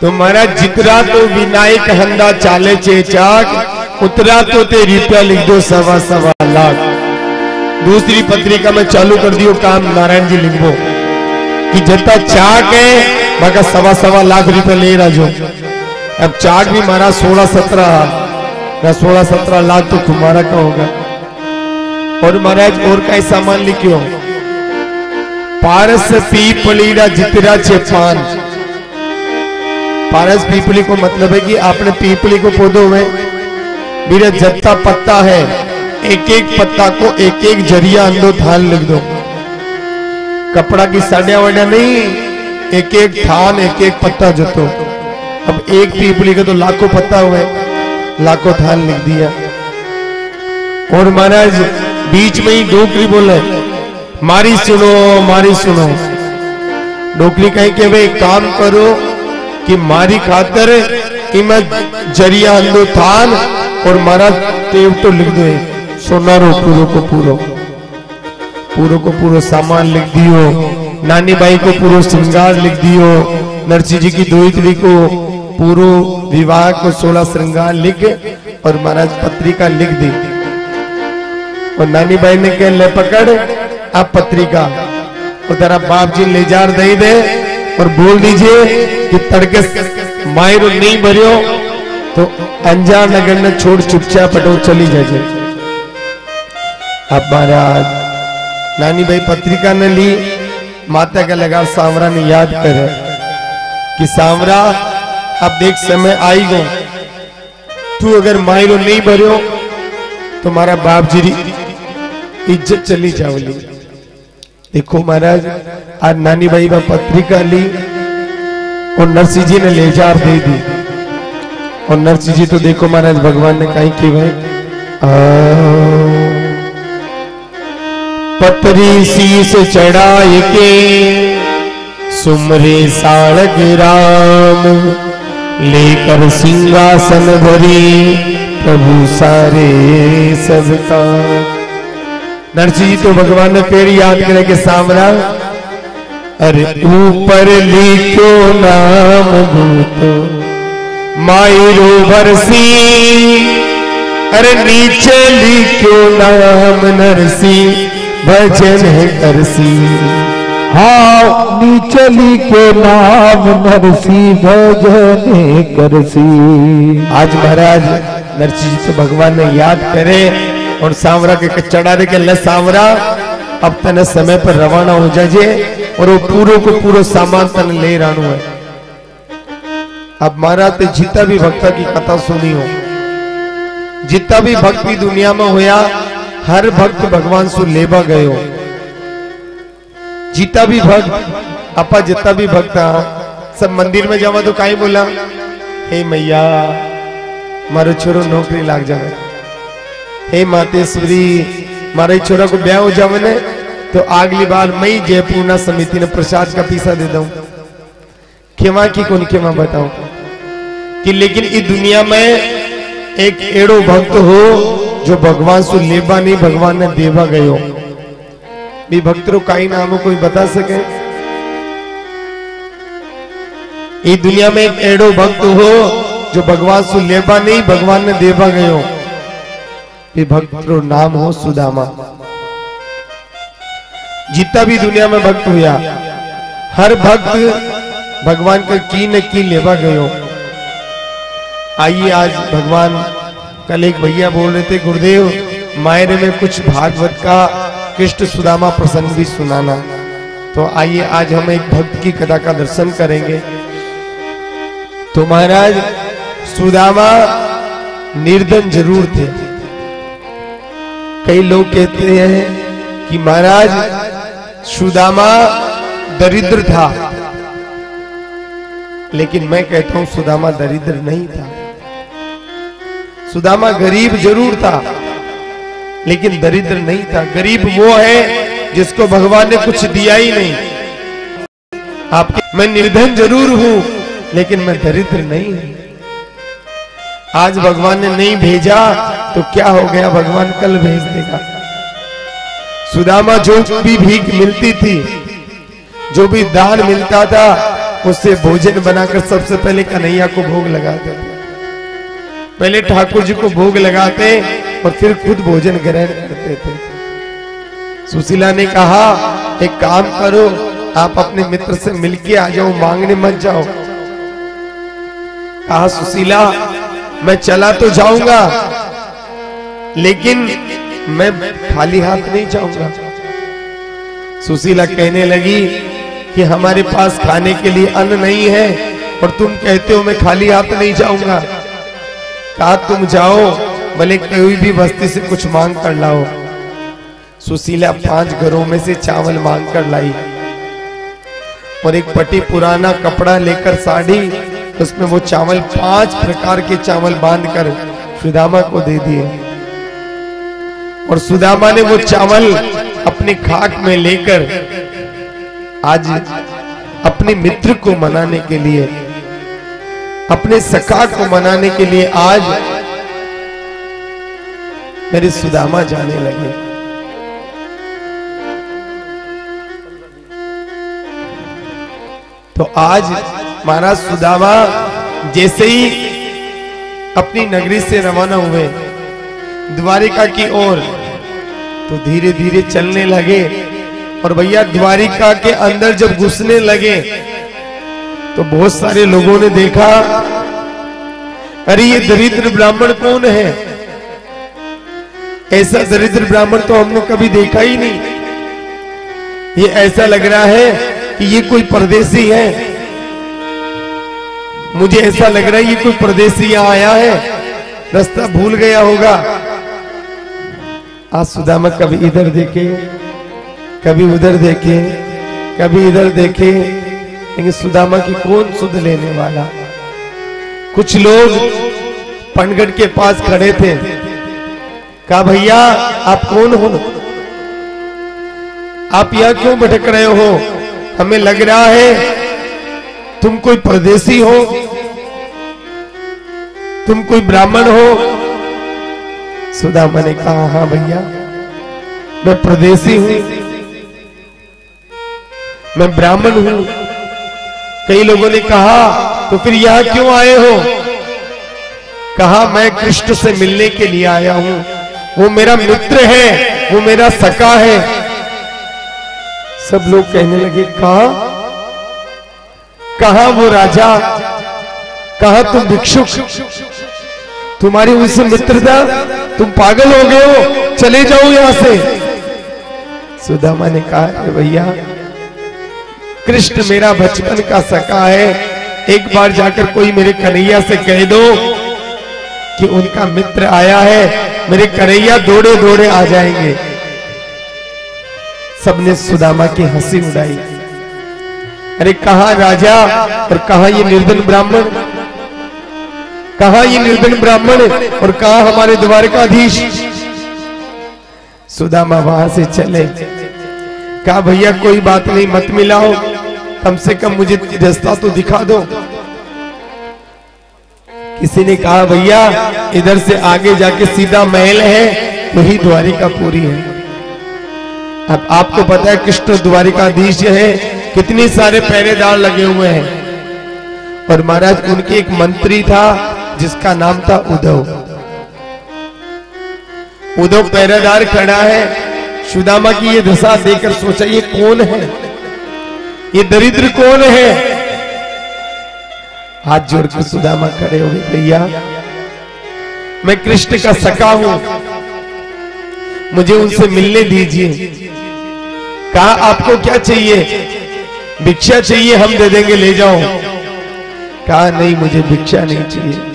तो महाराज जितरा तो विनायक हंदा चाले चे चाक उतरा तो ते रुपया लिख दो सवा सवा लाख। दूसरी पत्रिका में चालू कर दियो काम नारायण जी लिखो। कि जता चाक है मगर सवा सवा लाख रुपया ले रहा जो अब चाक भी मारा सोलह सत्रह। सोलह सत्रह लाख तो तुम्हारा का होगा? और महाराज, और का सामान लिखियो? पारस पीपलीड़ा जितरा चेपान पारस पीपली को मतलब है कि आपने पीपली को पौधो में मेरे जत्ता पत्ता है। एक एक पत्ता को एक एक ज़रिया अंदो थान लिख दो। कपड़ा की साड़िया वाडिया नहीं एक एक थान एक एक पत्ता जतो अब एक पीपली का तो लाखों पत्ता हुए। लाखों थान लिख दिया। और महाराज, बीच में ही डोकरी बोले, मारी सुनो मारी सुनो। डोकरी कहे कि भाई काम करो कि मारी खातर कि ज़रिया थान और मारा टेव तो लिख दो, सोना रो पूरो को पूरो। पूरो को पूरो सामान लिख दियो, नानी बाई को पूरो श्रृंगार लिख दियो, नरसी जी की दोहित्री को पूरो विवाह को सोलह श्रृंगार लिख और महाराज पत्रिका लिख दी। और नानी बाई ने कह, ले पकड़, आप पत्रिका। और तेरा बाप जी ले जार दे दे और बोल दीजिए कि तड़के मायरो नहीं भरियो तो अंजान नगर ने छोड़ चुपचाप हटो चली जाए अब महाराज नानी भाई पत्रिका ने ली, माता का लगा सांवरा ने याद करे कि सांवरा, अब देख समय आई गो तू अगर मायरो नहीं भरियो तो मारा बाप जी इज़्ज़त चली जावली। देखो महाराज, आज नानी भाई में पत्रिका ली और नरसिंह जी ने ले जार दे दी। और नरसिंह जी तो देखो महाराज, भगवान ने कहीं की भाई पतरी शीस चढ़ाए के सुमरे साड़क राम, लेकर सिंहासन भरी प्रभु सारे सबका नरसिंह जी तो भगवान ने फिर याद करे के सामना अरे ऊपर लिखो नाम भूतो। मायरो भरसी अरे नीचे लिखो नाम नरसी। भजन है करसी हाँ नीचली के नाम नरसी। भजने करसी। आज महाराज नरसिंह जी तो भगवान ने याद करे। और सांवरा के चढ़ा दे के ले सांवरा अब तने समय पर रवाना हो जाजे और वो पूरो को पूरो सामान तने ले रानू है। अब महाराज, ते जितना भी भक्त की कथा सुनी हो, जितना भी भक्ति दुनिया में होया, हर भक्त भगवान सु लेबा गए हो। जितना भी भक्त, अपा जितना भी भक्त सब मंदिर में जावा तो काई बोला, हे मैया, मारो छोरो नौकरी लाग जावे। हे मातेश्वरी मारे छोरा को ब्याह हो जावे ने तो अगली बार मैं ही जयपूर्णा समिति ने प्रसाद का पीसा दे दू। केवा की कौन केवा बताओ कि लेकिन इस दुनिया में एक एड़ो भक्त हो, जो भगवान सु लेबा नहीं, भगवान ने देवा गयो भी भक्त रो काई नाम कोई बता सके? इस दुनिया में एक एड़ो भक्त हो, जो भगवान सु लेबा नहीं, भगवान ने देवा गयो भक्त रो नाम हो सुदामा जितना भी दुनिया में भक्त हुआ हर भक्त भगवान का की न की लेवा गयो आइए आज भगवान कल एक भैया बोल रहे थे गुरुदेव मायरे में कुछ भागवत का कृष्ण सुदामा प्रसंग भी सुनाना तो आइए आज हम एक भक्त की कथा का दर्शन करेंगे तो महाराज सुदामा निर्धन ज़रूर थे कई लोग कहते हैं कि महाराज, सुदामा दरिद्र था। लेकिन मैं कहता हूँ, सुदामा दरिद्र नहीं था। सुदामा गरीब ज़रूर था, लेकिन दरिद्र नहीं था। गरीब वो है जिसको भगवान ने कुछ दिया ही नहीं। आपके, मैं निर्धन ज़रूर हूँ, लेकिन मैं दरिद्र नहीं हूँ। आज भगवान ने नहीं भेजा तो क्या हो गया? भगवान कल भेज देगा। सुदामा जो भी भीख मिलती थी, जो भी दान मिलता था, उससे भोजन बनाकर सबसे पहले कन्हैया को भोग लगाते। पहले ठाकुर जी को भोग लगाते और फिर खुद भोजन ग्रहण करते थे। सुशीला ने कहा, एक काम करो, आप अपने मित्र से मिलके आ जाओ, मांगने मत जाओ। कहा, सुशीला, मैं चला तो जाऊँगा लेकिन मैं खाली हाथ नहीं जाऊँगा। सुशीला कहने लगी कि हमारे पास खाने के लिए अन्न नहीं है और तुम कहते हो मैं खाली हाथ नहीं जाऊँगा। कहा, तुम जाओ, भले कोई भी बस्ती से कुछ मांग कर लाओ। सुशीला पाँच घरों में से चावल मांग कर लाई और एक पटी पुराना कपड़ा लेकर साड़ी, उसमें वो चावल पाँच प्रकार के चावल बांधकर सुदामा को दे दिए। और सुदामा ने वो चावल अपनी खाक में लेकर आज अपने मित्र को मनाने के लिए, अपने सखा को मनाने के लिए आज मेरे सुदामा जाने लगे। तो आज महाराज सुदामा जैसे ही अपनी नगरी से रवाना हुए, द्वारिका की ओर तो धीरे धीरे चलने लगे। और भैया द्वारिका के अंदर जब घुसने लगे तो बहुत सारे लोगों ने देखा, अरे ये दरिद्र ब्राह्मण कौन है? ऐसा दरिद्र ब्राह्मण तो हमने कभी देखा ही नहीं। ये ऐसा लग रहा है कि ये कोई परदेसी है। मुझे ऐसा लग रहा है ये कोई परदेसी यहाँ आया है। रास्ता भूल गया होगा। आज सुदामा कभी इधर देखे, कभी उधर देखे, कभी इधर देखे, लेकिन सुदामा की कौन सुध लेने वाला? कुछ लोग पनगढ़ के पास खड़े थे। कहा, भैया, आप कौन हो? आप यहाँ क्यों भटक रहे हो? हमें लग रहा है तुम कोई परदेसी हो, तुम कोई ब्राह्मण हो सुदामा ने कहा हाँ भैया, मैं प्रदेशी हूँ। मैं ब्राह्मण हूँ। कई लोगों ने कहा तो फिर यहाँ क्यों आए हो? कहा, मैं कृष्ण से मिलने के लिए आया हूँ। वो मेरा मित्र है, वो मेरा सका है। सब लोग कहने लगे, कहा? कहा वो राजा? कहा तुम भिक्षुक? तुम्हारी उनसे मित्रता, तुम पागल हो गए हो, चले जाओ यहाँ से। सुदामा ने कहा भैया, कृष्ण मेरा बचपन का सका है, एक बार जाकर कोई मेरे कन्हैया से कह दो कि उनका मित्र आया है, मेरे कन्हैया दौड़े दौड़े आ जाएँगे। सबने सुदामा की हँसी उड़ाई। अरे कहा राजा और कहा ये निर्धन ब्राह्मण? कहा ये निर्धन ब्राह्मण और कहा हमारे द्वारकाधीश। सुदामा वहाँ से चले। कहा, भैया, कोई बात नहीं, मत मिलाओ। कम से कम मुझे रास्ता तो दिखा दो। किसी ने कहा, भैया, इधर से आगे जाके सीधा महल है, वही तो द्वारिका पूरी है। अब आपको पता है, कृष्ण द्वारिकाधीश है, कितने सारे पहरेदार लगे हुए हैं। और महाराज, उनके एक मंत्री था जिसका नाम था उद्धव। उद्धव पहरेदार खड़ा है। सुदामा की ये दशा देखकर सोचा ये कौन है? ये दरिद्र कौन है? हाथ जोड़कर सुदामा खड़े हो गए, भैया, मैं कृष्ण का सका हूँ। मुझे उनसे मिलने दीजिए। कहा, आपको क्या चाहिए? भिक्षा चाहिए, हम दे देंगे, ले जाओ। कहा, नहीं, मुझे भिक्षा नहीं चाहिए।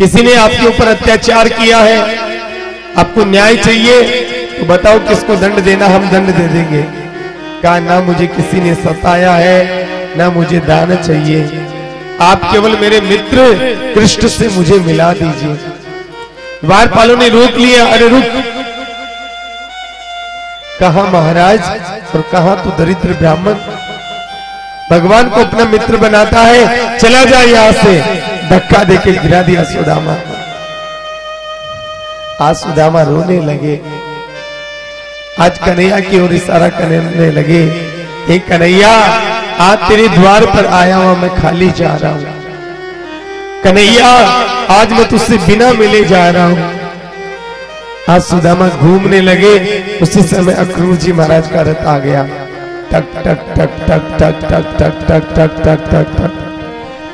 किसी ने आपके ऊपर अत्याचार किया है, आपको न्याय चाहिए तो बताओ किसको दंड देना, हम दंड दे देंगे। कहा, ना मुझे किसी ने सताया है, ना मुझे दान चाहिए। आप केवल मेरे मित्र कृष्ण से मुझे मिला दीजिए। द्वारपालों ने रोक लिया, अरे रुक। कहा, महाराज और कहा तू दरिद्र ब्राह्मण? भगवान को अपना मित्र बनाता है, चला जाए यहाँ से। धक्का देके गिरा दिया सुदामा आज सुदामा रोने लगे आज कन्हैया की ओर इशारा करने लगे हे कन्हैया आज तेरे द्वार पर आया हुआ मैं खाली जा रहा हूँ कन्हैया आज मैं तुझसे बिना मिले जा रहा हूँ आज सुदामा घूमने लगे उसी समय अक्रूर जी महाराज का रथ आ गया टक टक टक टक टक टक टक टक टक टक टक टक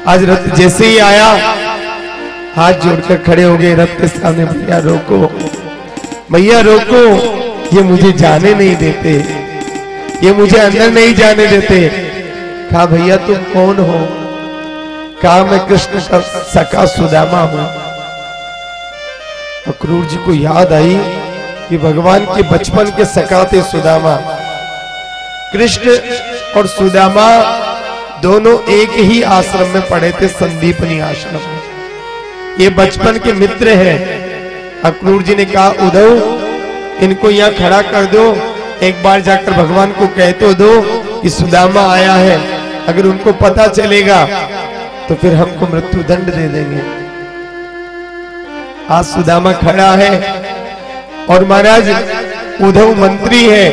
आज रथ जैसे ही आया, हाथ जोड़कर खड़े हो गए। रथ के सामने, भैया, रोको। भैया, रोको। ये मुझे जाने नहीं देते। ये मुझे अंदर नहीं जाने देते। कहा, भैया, तुम कौन हो? कहा, मैं कृष्ण का सका सुदामा हूँ। अक्रूर जी को याद आई कि भगवान के बचपन के सका थे सुदामा। कृष्ण और सुदामा दोनों एक ही आश्रम में पढ़े थे संदीपनी आश्रम में ये बचपन के मित्र हैं। अक्रूर जी ने कहा उद्धव इनको यहाँ खड़ा कर दो। एक बार जाकर भगवान को कह तो दो कि सुदामा आया है। अगर उनको पता चलेगा तो फिर हमको मृत्यु दंड दे देंगे। आज सुदामा खड़ा है और महाराज उद्धव मंत्री है।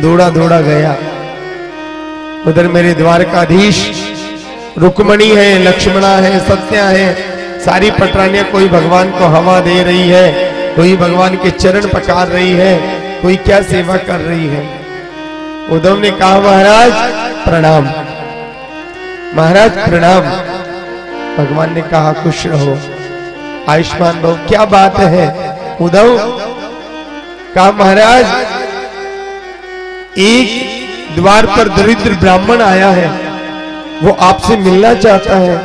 दौड़ा दौड़ा गया। उधर मेरे द्वारकाधीश, रुक्मणी है, लक्ष्मणा है, सत्या है, सारी पटरानियाँ कोई भगवान को हवा दे रही है, कोई भगवान के चरण पकार रही है, कोई क्या सेवा कर रही है। उद्धव ने कहा, महाराज, प्रणाम। महाराज, प्रणाम। भगवान ने कहा, खुश रहो। आयुष्मान बहु क्या बात है? उद्धव कहा, महाराज, एक द्वार पर दरिद्र ब्राह्मण आया है, वो आपसे मिलना चाहता है।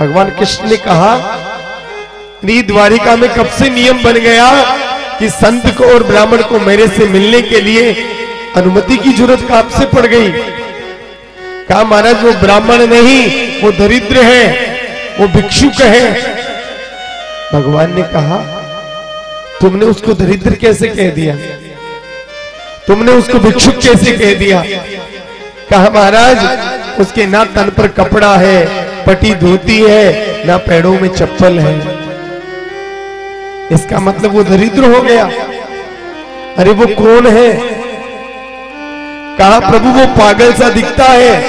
भगवान कृष्ण ने कहा द्वारिका में कब से नियम बन गया कि संत को और ब्राह्मण को मेरे से मिलने के लिए अनुमति की ज़रूरत कब से पड़ गई? कहा, महाराज, वो ब्राह्मण नहीं, वो दरिद्र है, वो भिक्षुक है। भगवान ने कहा, तुमने उसको दरिद्र कैसे कह दिया? तुमने उसको भिक्षुक कैसे कह दिया? कहा, महाराज, उसके ना तन पर कपड़ा है, पटी धोती है, ना पैरों में चप्पल है। इसका मतलब वो दरिद्र हो गया। अरे, वो कौन है? कहा, प्रभु, वो पागल सा दिखता है।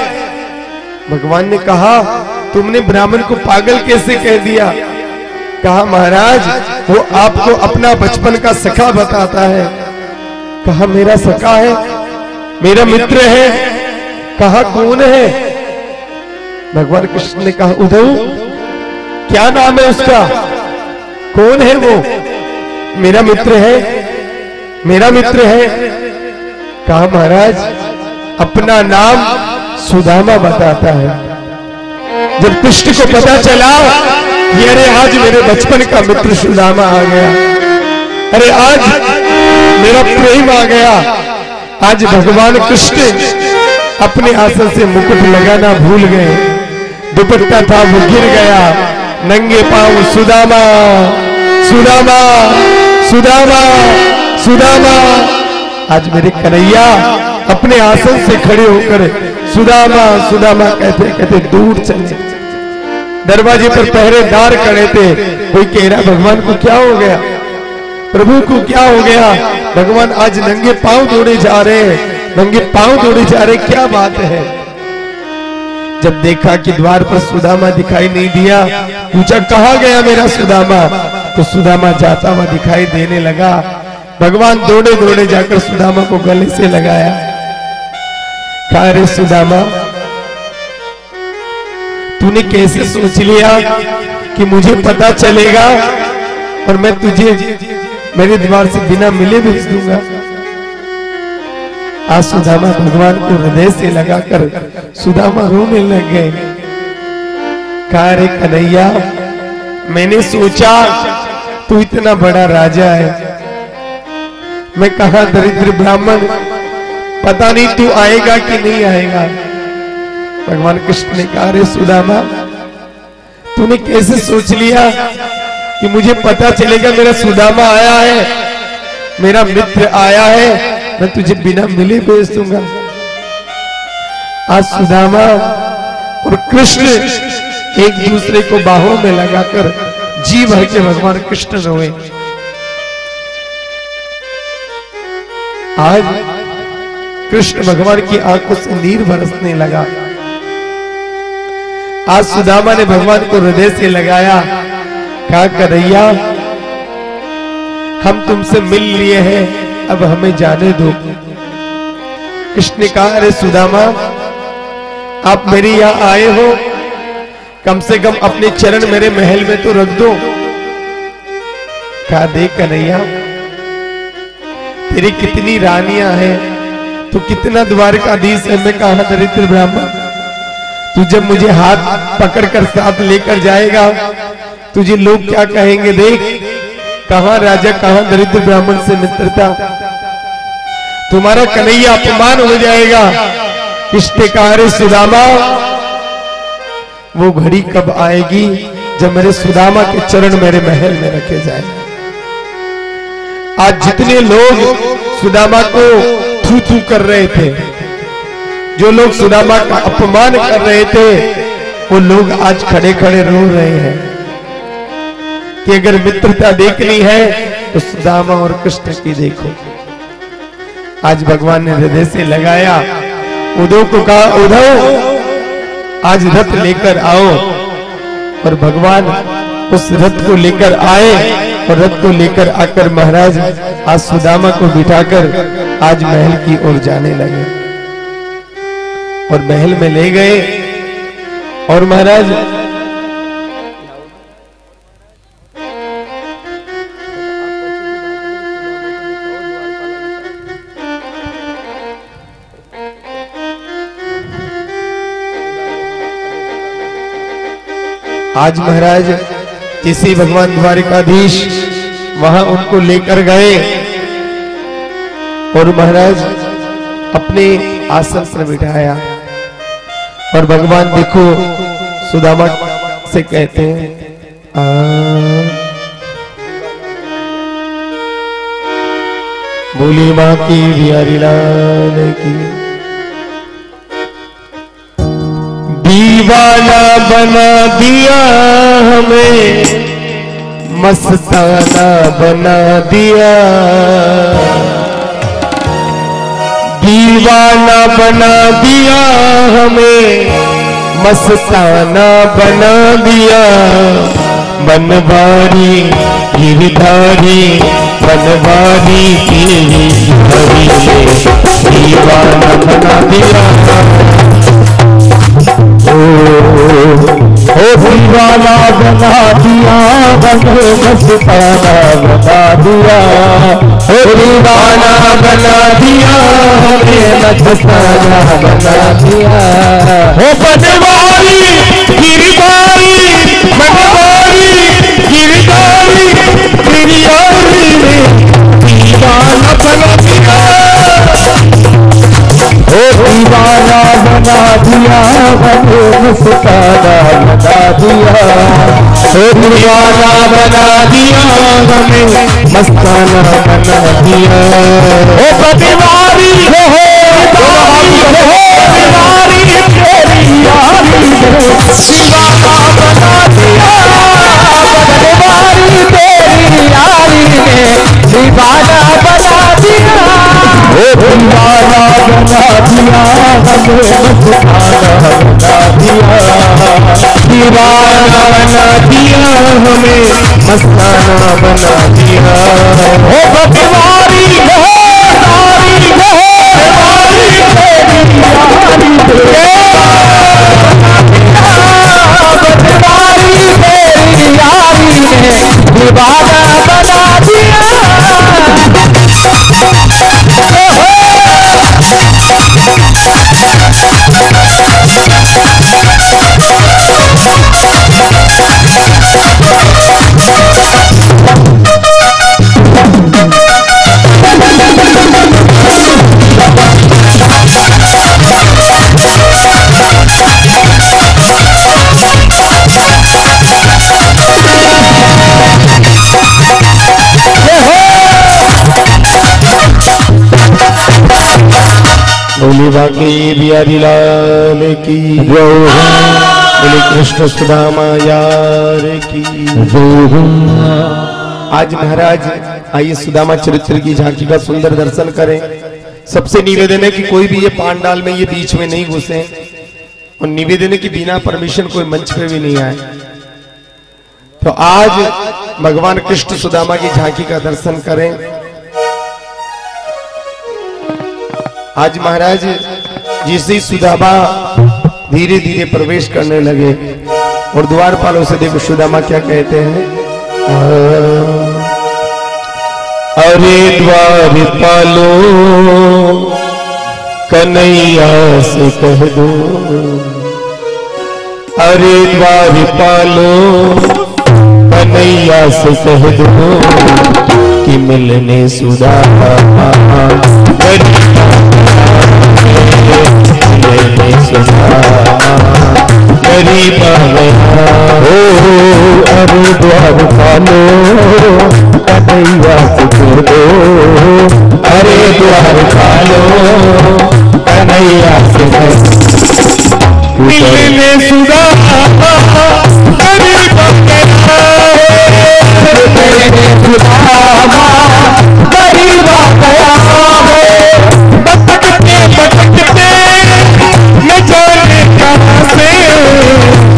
भगवान ने कहा, तुमने ब्राह्मण को पागल कैसे कह दिया? कहा, महाराज, वो आपको अपना बचपन का सखा बताता है। कहा मेरा सखा है मेरा मित्र है। कहा कौन है? भगवान कृष्ण ने कहा उद्धव क्या नाम है उसका? कौन है वो? मेरा मित्र है मेरा मित्र है। कहा महाराज अपना नाम सुदामा बताता है। जब कृष्ण को पता चला कि अरे आज मेरे बचपन का मित्र सुदामा आ गया। अरे आज मेरा प्रेम आ गया। आज भगवान कृष्ण अपने आसन से मुकुट लगाना भूल गए। दुपट्टा था वो गिर गया। नंगे पाँव सुदामा सुदामा सुदामा सुदामा। आज मेरे कन्हैया अपने आसन से खड़े होकर सुदामा सुदामा कहते कहते, दूर चले। दरवाजे पर पहरेदार खड़े थे। कोई कह रहा, भगवान को क्या हो गया? प्रभु को क्या हो गया? भगवान आज नंगे पाँव दौड़े जा रहे हैं। नंगे पाँव दौड़े जा रहे, क्या बात है? जब देखा कि द्वार पर सुदामा दिखाई नहीं दिया, पूछा, कहा गया मेरा सुदामा? तो सुदामा जाता हुआ दिखाई देने लगा। भगवान दौड़े दौड़े जाकर सुदामा को गले से लगाया। कहा रे सुदामा? तूने कैसे सोच लिया कि मुझे पता चलेगा और मैं तुझे मेरे द्वार से बिना मिले भेज दूँगा। आज सुदामा भगवान को हृदय से लगाकर सुदामा रोने लग गए। कहा कन्हैया, मैंने सोचा, तू इतना बड़ा राजा है। मैं कहा, दरिद्र ब्राह्मण, पता नहीं तू आएगा कि नहीं आएगा? भगवान कृष्ण ने कहा रे सुदामा, तूने कैसे सोच लिया? कि मुझे पता चलेगा मेरा सुदामा आया है, मेरा मित्र आया है, मैं तुझे बिना मिले भेज दूँगा। आज सुदामा और कृष्ण एक दूसरे को बाहों में लगाकर जी भर के भगवान कृष्ण रोए। आज कृष्ण भगवान की आँखों से नीर बरसने लगा। आज सुदामा ने भगवान को हृदय से लगाया। कहा करैया हम तुमसे मिल लिए हैं, अब हमें जाने दो। कृष्ण ने कहा, अरे सुदामा, आप मेरे यहाँ आए हो। कम से कम अपने चरण मेरे महल में तो रख दो। कहा, देख कन्हैया, तेरी कितनी रानियाँ हैं तो कितना द्वारकाधीश है, मैं कहा दरिद्र ब्राह्मण? तू जब मुझे हाथ पकड़कर साथ लेकर जाएगा तुझे लोग क्या कहेंगे? देख, कहा राजा, कहा दरिद्र ब्राह्मण से मित्रता। तुम्हारा कन्हैया अपमान हो जाएगा। कृष्ण कार्य सुदामा, वो घड़ी कब आएगी, जब मेरे सुदामा के चरण मेरे महल में रखे जाए। आज जितने लोग सुदामा को थू थू कर रहे थे, जो लोग सुदामा का अपमान कर रहे थे, वो लोग आज खड़े खड़े रो रहे हैं। कि अगर मित्रता देखनी है तो सुदामा और कृष्ण की देखो। आज भगवान ने हृदय से लगाया उद्धव को कहा उद्धव आज रथ लेकर आओ। और भगवान उस रथ को लेकर आए और रथ को लेकर आकर महाराज आज सुदामा को बिठाकर आज महल की ओर जाने लगे। और महल में ले गए और महाराज आज महाराज, किसी भगवान द्वारिकाधीश वहाँ उनको लेकर गए। और महाराज, अपने आसन पर बिठाया और भगवान देखो, सुदामा से कहते हैं बोली माँ की बिहारी लाल की दीवाना बना दिया हमें, मस्ताना बना दिया। दीवाना बना दिया हमें, मस्ताना बना दिया। बनवारी गिरधारी बनवारी तेरी हरी। दीवाना बना दिया। ओ दीवाना बना दिया बने मस्ताना बना दिया। ओ दीवाना बना दिया हमें मस्ताना बना दिया। ओ बनवारी गिरधारी बनवारी गिरधारी गिरियारी दीवाना बना दिया ओ दीवाना बना दिया बने मस्ताना बना दिया। ओ दीवाना बना दिया हमें मस्ताना बना दिया। हो हो दीवाना बना दिया। बना दीवाना बना दिया हमें दीवाना बना दिया हमें मस्ताना बना दिया। हो हो बनवारी तेरी यारी में दीवाना बना दिया। बाकी बिहारी लाल की बोली कृष्ण सुदामा की। आज महाराज, आइए सुदामा चरित्र की झांकी का सुंदर दर्शन करें। सबसे निवेदन है कि कोई भी ये पांडाल में ये बीच में नहीं घुसे और निवेदन है कि बिना परमिशन कोई मंच पे भी नहीं आए। तो आज भगवान कृष्ण सुदामा की झांकी का दर्शन करें। आज महाराज जिसे सुदामा धीरे धीरे प्रवेश करने लगे और द्वारपालों से देखो सुदामा क्या कहते हैं। अरे द्वारपालो, कन्हैया से कह दो। अरे द्वारपालो, कन्हैया से कह दो कि मिलने सुदामा। मिलने सुदामा गरीब ओ अरे द्वार पालो कन्हैया से कह दो अरे द्वार खालो कन्हैया से मिलने गरीब गरीब गया भटकते भटकते न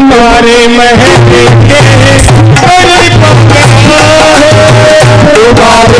तुम्हारे महल के तुम्हारे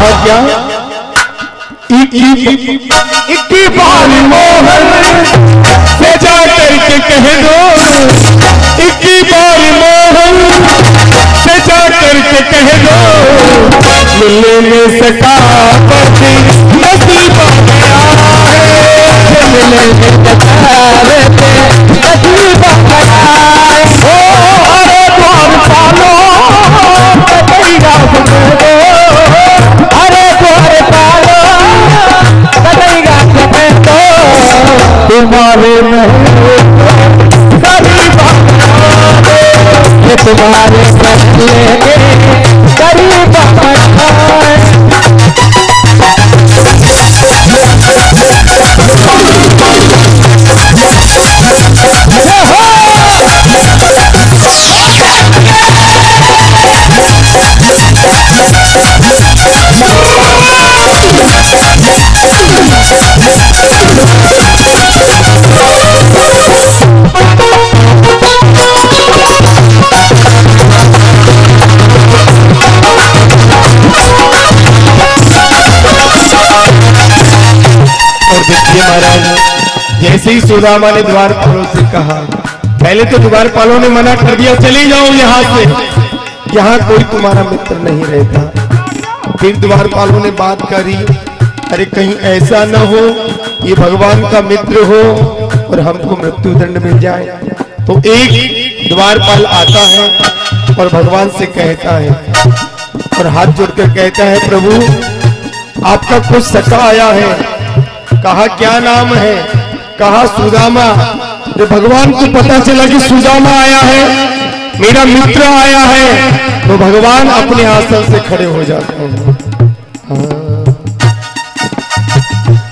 कहा क्या? इक्की बार मोहन से जा करके कह दो। इक्की बार मोहन से जा करके कह दो। मिलने में सका पति नसीब गया है मिलने में सका नसीब आ गया तुम्हारे ये तुम्हारे बदले गरीब और जैसे ही सुदामा ने द्वारपालों से कहा, पहले तो द्वारपालों ने मना कर दिया, चले जाओ यहाँ से। यहाँ कोई तुम्हारा मित्र नहीं रहता। फिर द्वारपालों ने बात करी अरे कहीं ऐसा न हो, ये भगवान का मित्र हो और हमको मृत्यु दंड मिल जाए। तो एक द्वारपाल आता है और भगवान से कहता है और हाथ जोड़कर कहता है, प्रभु, आपका कुछ सका आया है। कहा, क्या नाम है? कहा, सुदामा? जो भगवान को पता चला कि सुदामा आया है, मेरा मित्र आया है। तो भगवान अपने आसन से खड़े हो जाते हाँ।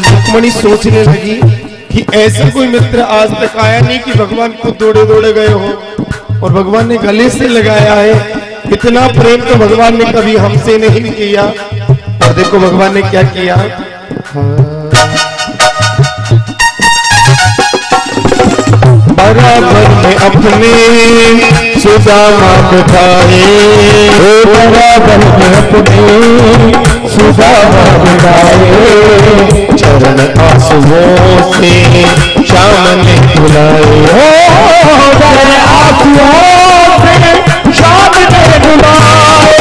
रुक्मणी सोचने लगी कि ऐसा कोई मित्र आज तक आया नहीं कि भगवान खुद दौड़े दौड़े गए हो। और भगवान ने गले से लगाया है, इतना प्रेम तो भगवान ने कभी हमसे नहीं किया। और देखो भगवान ने क्या किया? बराबर में अपने सुदामा बिठाए बराबर में अपने सुदामा बिठाए चरण आंसुओं से श्याम ने बुलाए। ओ चरण आंसुओं से श्याम ने बुलाए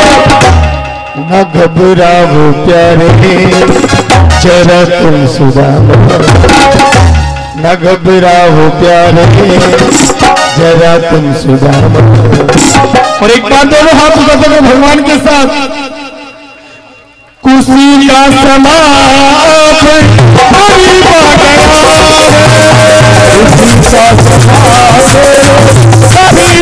न घबराओ प्यारे, जरा तुम सुदामा न घबराओ प्यारे, जरा तुम सुदामा और एक बार दोनों हाथ उठा सको भगवान के साथ कुशी का समाप अभी कुशी का समाप अभी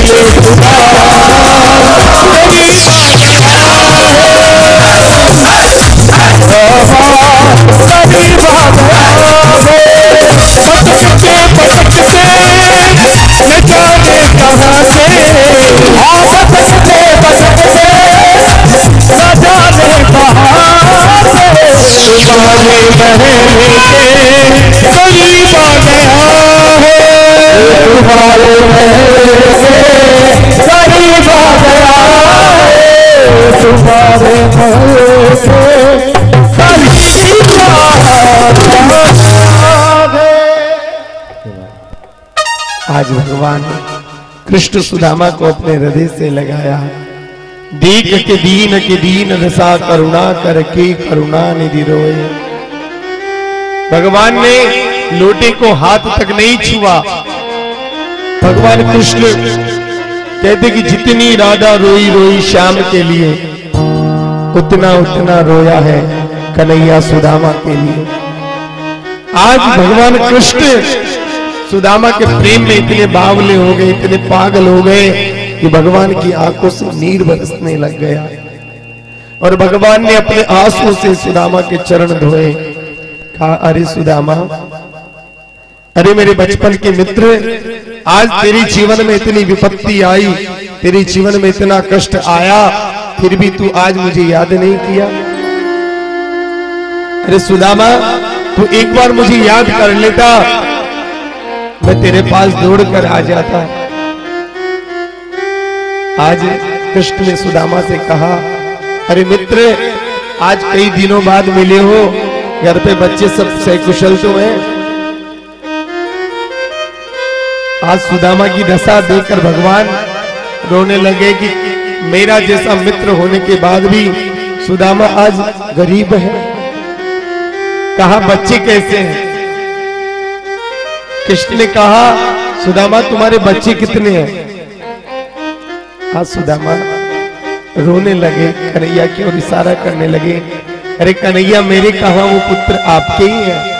दो मिल पटकते न जाने कहाँ से हाँ पटकते पटकते न जाने कहाँ से तुम्हारे के, करीब आ गया है तुम्हारे बहने के, करीब आ गया है तुम्हारे बहने के आज भगवान कृष्ण सुदामा को अपने हृदय से लगाया। दीक के दीन के दीन रसा करुणा करके करुणा निधि रोए। भगवान ने लोटे को हाथ तक नहीं छुआ। भगवान कृष्ण कहते कि जितनी राधा रोई रोई श्याम के लिए, उतना उतना रोया है कन्हैया सुदामा के लिए। आज भगवान कृष्ण सुदामा के प्रेम में इतने बावले हो गए, इतने पागल हो गए कि भगवान की आँखों से नीर बरसने लग गया। और भगवान ने अपने आँसू से सुदामा के चरण धोए। कहा, अरे सुदामा, अरे मेरे बचपन के मित्र, आज तेरी जीवन में इतनी विपत्ति आई, तेरे जीवन में इतना कष्ट आया, फिर भी तू आज मुझे याद नहीं किया? अरे सुदामा, तू एक बार मुझे याद कर लेता मैं तेरे पास दौड़ कर आ जाता। आज कृष्ण ने सुदामा से कहा, अरे मित्र, आज कई दिनों बाद मिले हो। घर पे बच्चे सब सकुशल तो हैं। आज सुदामा की दशा देखकर भगवान रोने लगे कि मेरा जैसा मित्र होने के बाद भी सुदामा आज गरीब है। कहा, बच्चे कैसे हैं? कृष्ण ने कहा, सुदामा, तुम्हारे बच्चे कितने हैं? आज सुदामा, रोने लगे, कन्हैया की ओर इशारा करने लगे, अरे कन्हैया, मेरे कहा वो पुत्र आपके ही है?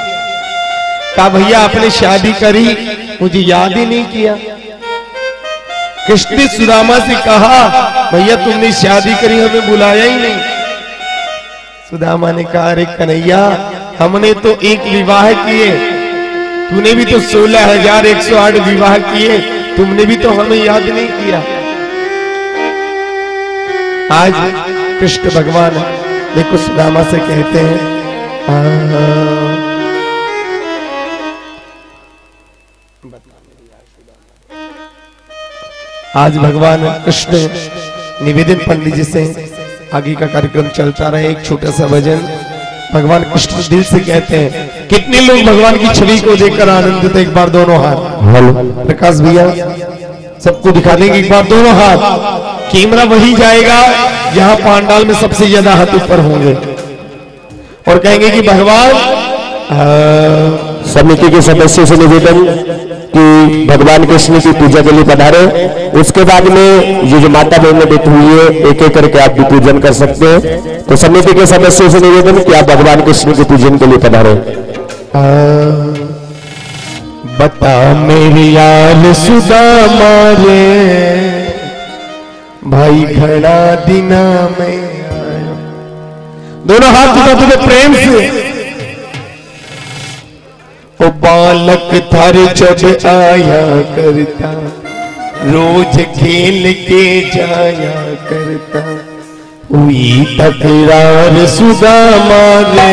कहा, भैया, आपने शादी करी, मुझे याद ही नहीं किया। कृष्ण ने सुदामा से कहा, भैया, तुमने शादी करी, हमें बुलाया ही नहीं? सुदामा ने कहा, अरे कन्हैया, हमने तो एक विवाह किए तूने भी तो सोलह हज़ार एक सौ आठ विवाह किए, तुमने भी तो हमें याद नहीं किया। आज कृष्ण भगवान देखो सुदामा से कहते हैं आज भगवान कृष्ण निवेदन पंडित जी से आगे का कार्यक्रम चलता रहे, एक छोटा सा भजन। भगवान कृष्ण दिल से कहते हैं कितने लोग भगवान की छवि को देखकर आनंदित एक बार दोनों हाथ। हेलो। प्रकाश भैया सबको दिखा देंगे एक बार दोनों हाथ। कैमरा वही जाएगा जहाँ पांडाल में सबसे ज़्यादा हाथ ऊपर होंगे। और कहेंगे कि भगवान आ, समिति के सदस्यों से निवेदन कि भगवान कृष्ण की पूजा के लिए पधारे। उसके बाद में ये जो माता बहनें बैठी हुई है, एक एक करके आप भी पूजन कर सकते हैं। तो समिति के सदस्यों से निवेदन कि आप भगवान कृष्ण के पूजन के लिए पधारे। बता मेरी सुदा मारे। भाई घड़ा दिना में दोनों हाथ हुए प्रेम से। ओ बालक थर जब आया करता, रोज खेल के जाया करता। हुई तकरार सुदा मारे,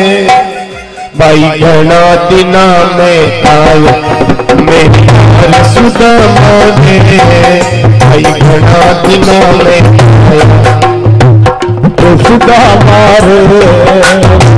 भाई घना दिना में आया मेरी सुदा मारे, भाई घना दिना में आया तो सुदा मारे।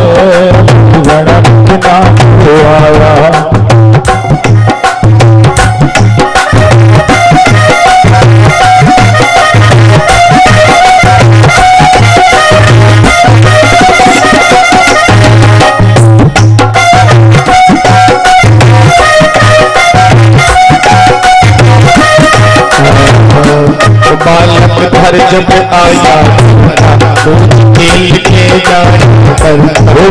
जब आया खेल के करता ओ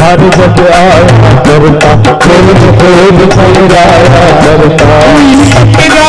हर जब आया। करता खेल खेल खैराया करता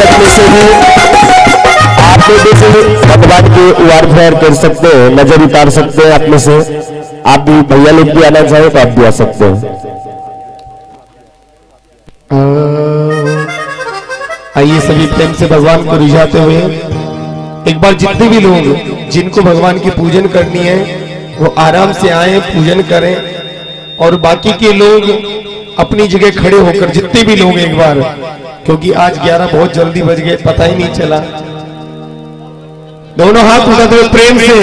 में से भी आप भगवान की वारफेयर कर सकते हैं, नज़र उतार सकते हैं में से। आप भी भैया लोग भी आना चाहे तो आप भी आ सकते हैं। आइए सभी प्रेम से भगवान को रिझाते हुए। एक बार जितने भी लोग जिनको भगवान की पूजन करनी है, वो आराम से आए, पूजन करें। और बाकी के लोग अपनी जगह खड़े होकर, जितने भी लोग एक बार क्योंकि आज 11 बहुत जल्दी बज गए, पता ही नहीं चला। दोनों हाथ उठाते हुए प्रेम से,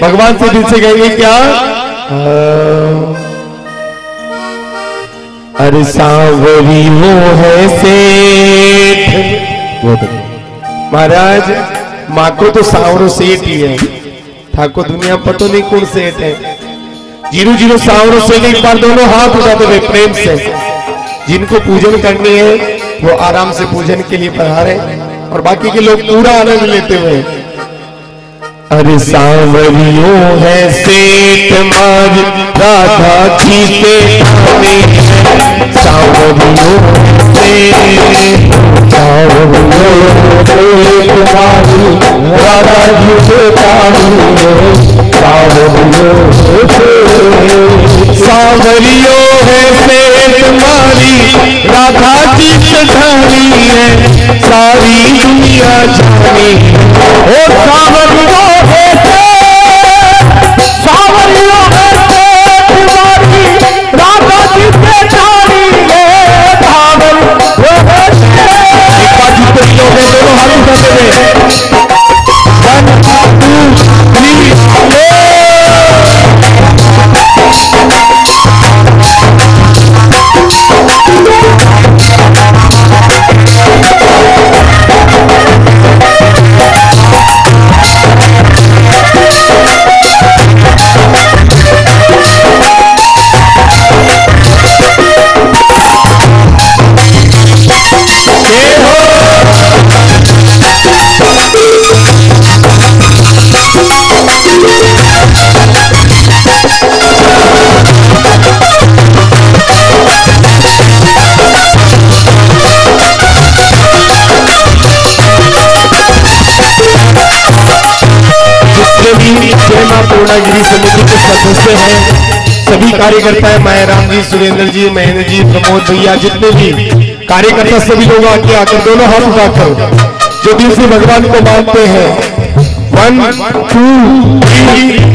भगवान से दिल से कहेंगे, क्या? अरे सांवरी वो है सेठ। महाराज, माँ को तो सांवरो सेठ ही है। ठाकुर दुनिया पतो नहीं कौन सेठ है। ज़ीरो ज़ीरो सांवरो सेठ एक बार दोनों हाथ उठाते हुए प्रेम से, जिनको पूजन करनी है वो आराम से पूजन के लिए पधारे और बाकी के लोग पूरा आनंद लेते हुए। अरे सांवरियों है सेठ मार राधा जी के सांवरियों से राधा जी से सांवरियों है सेठ मारी राधा जी है, सारी दुनिया जानी। ओ बेटे सावन सावरियों बेटे तुम्हारी राधा जी से जानी है, सावन वो बेटे एक हैं दोनों हाथ उठाते प्रेमा पूर्णागिरी समिति के सदस्य हैं सभी कार्यकर्ता है माया राम जी सुरेंद्र जी महेंद्र जी प्रमोद भैया जितने भी कार्यकर्ता सभी लोग आके आकर दोनों हाथ उठाकर जो दिल से भगवान को मानते हैं वन टू थ्री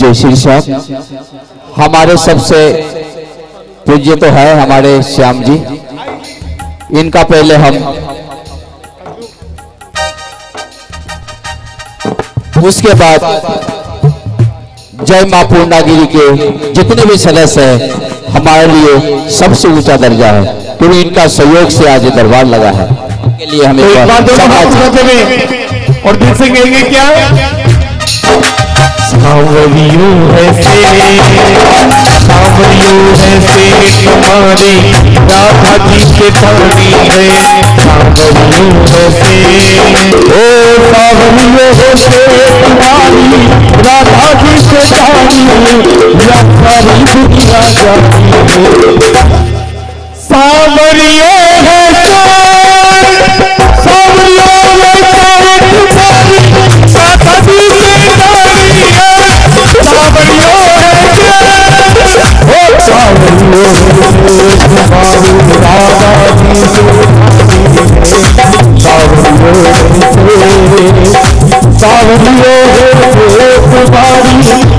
जय श्री हमारे सबसे पूज्य तो है हमारे श्याम जी। इनका पहले हम उसके बाद जय माँ पूर्णागिरी के जितने भी सदस्य हैं, हमारे लिए सबसे ऊँचा दर्जा है। क्योंकि इनका सहयोग से आज दरबार लगा है। के लिए हमें तो एक बार दोनों हाथ और दिल से कहेंगे क्या? सांवरियों है सांवरियों है तुम्हारी राधा जी के है सांवरियों है ओ सांवरियों है तुम्हारी राधा जी के धानी या सारी दुनिया जानी है सांवरियों है से सांवरियों है से तुम्हारी राधा जी के धानी है सांवरियों से ओ सांवरियों है तुम्हारी।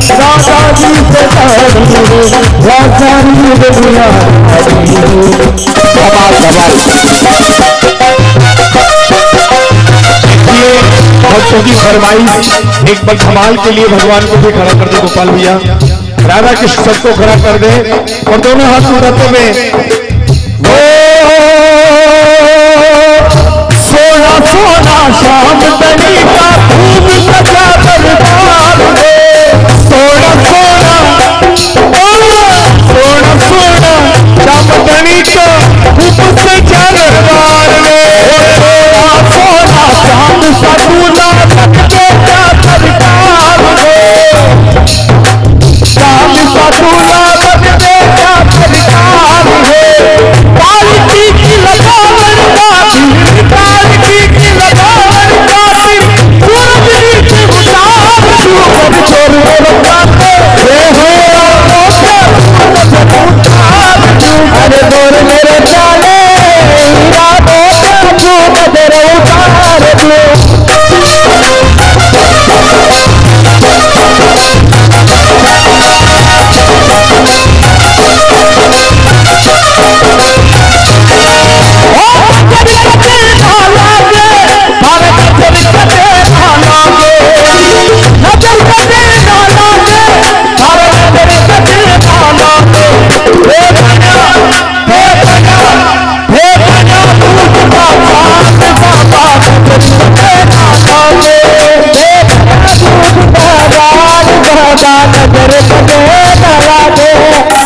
राजारी दुनिया भक्तों की फरमाइश एक बार धमाल के लिए भगवान को भी खड़ा कर दे गोपाल भैया। राधा कृष्ण सबको खड़ा कर दे और दोनों हाथ उठाते हुए ओ, सोना सोना शाम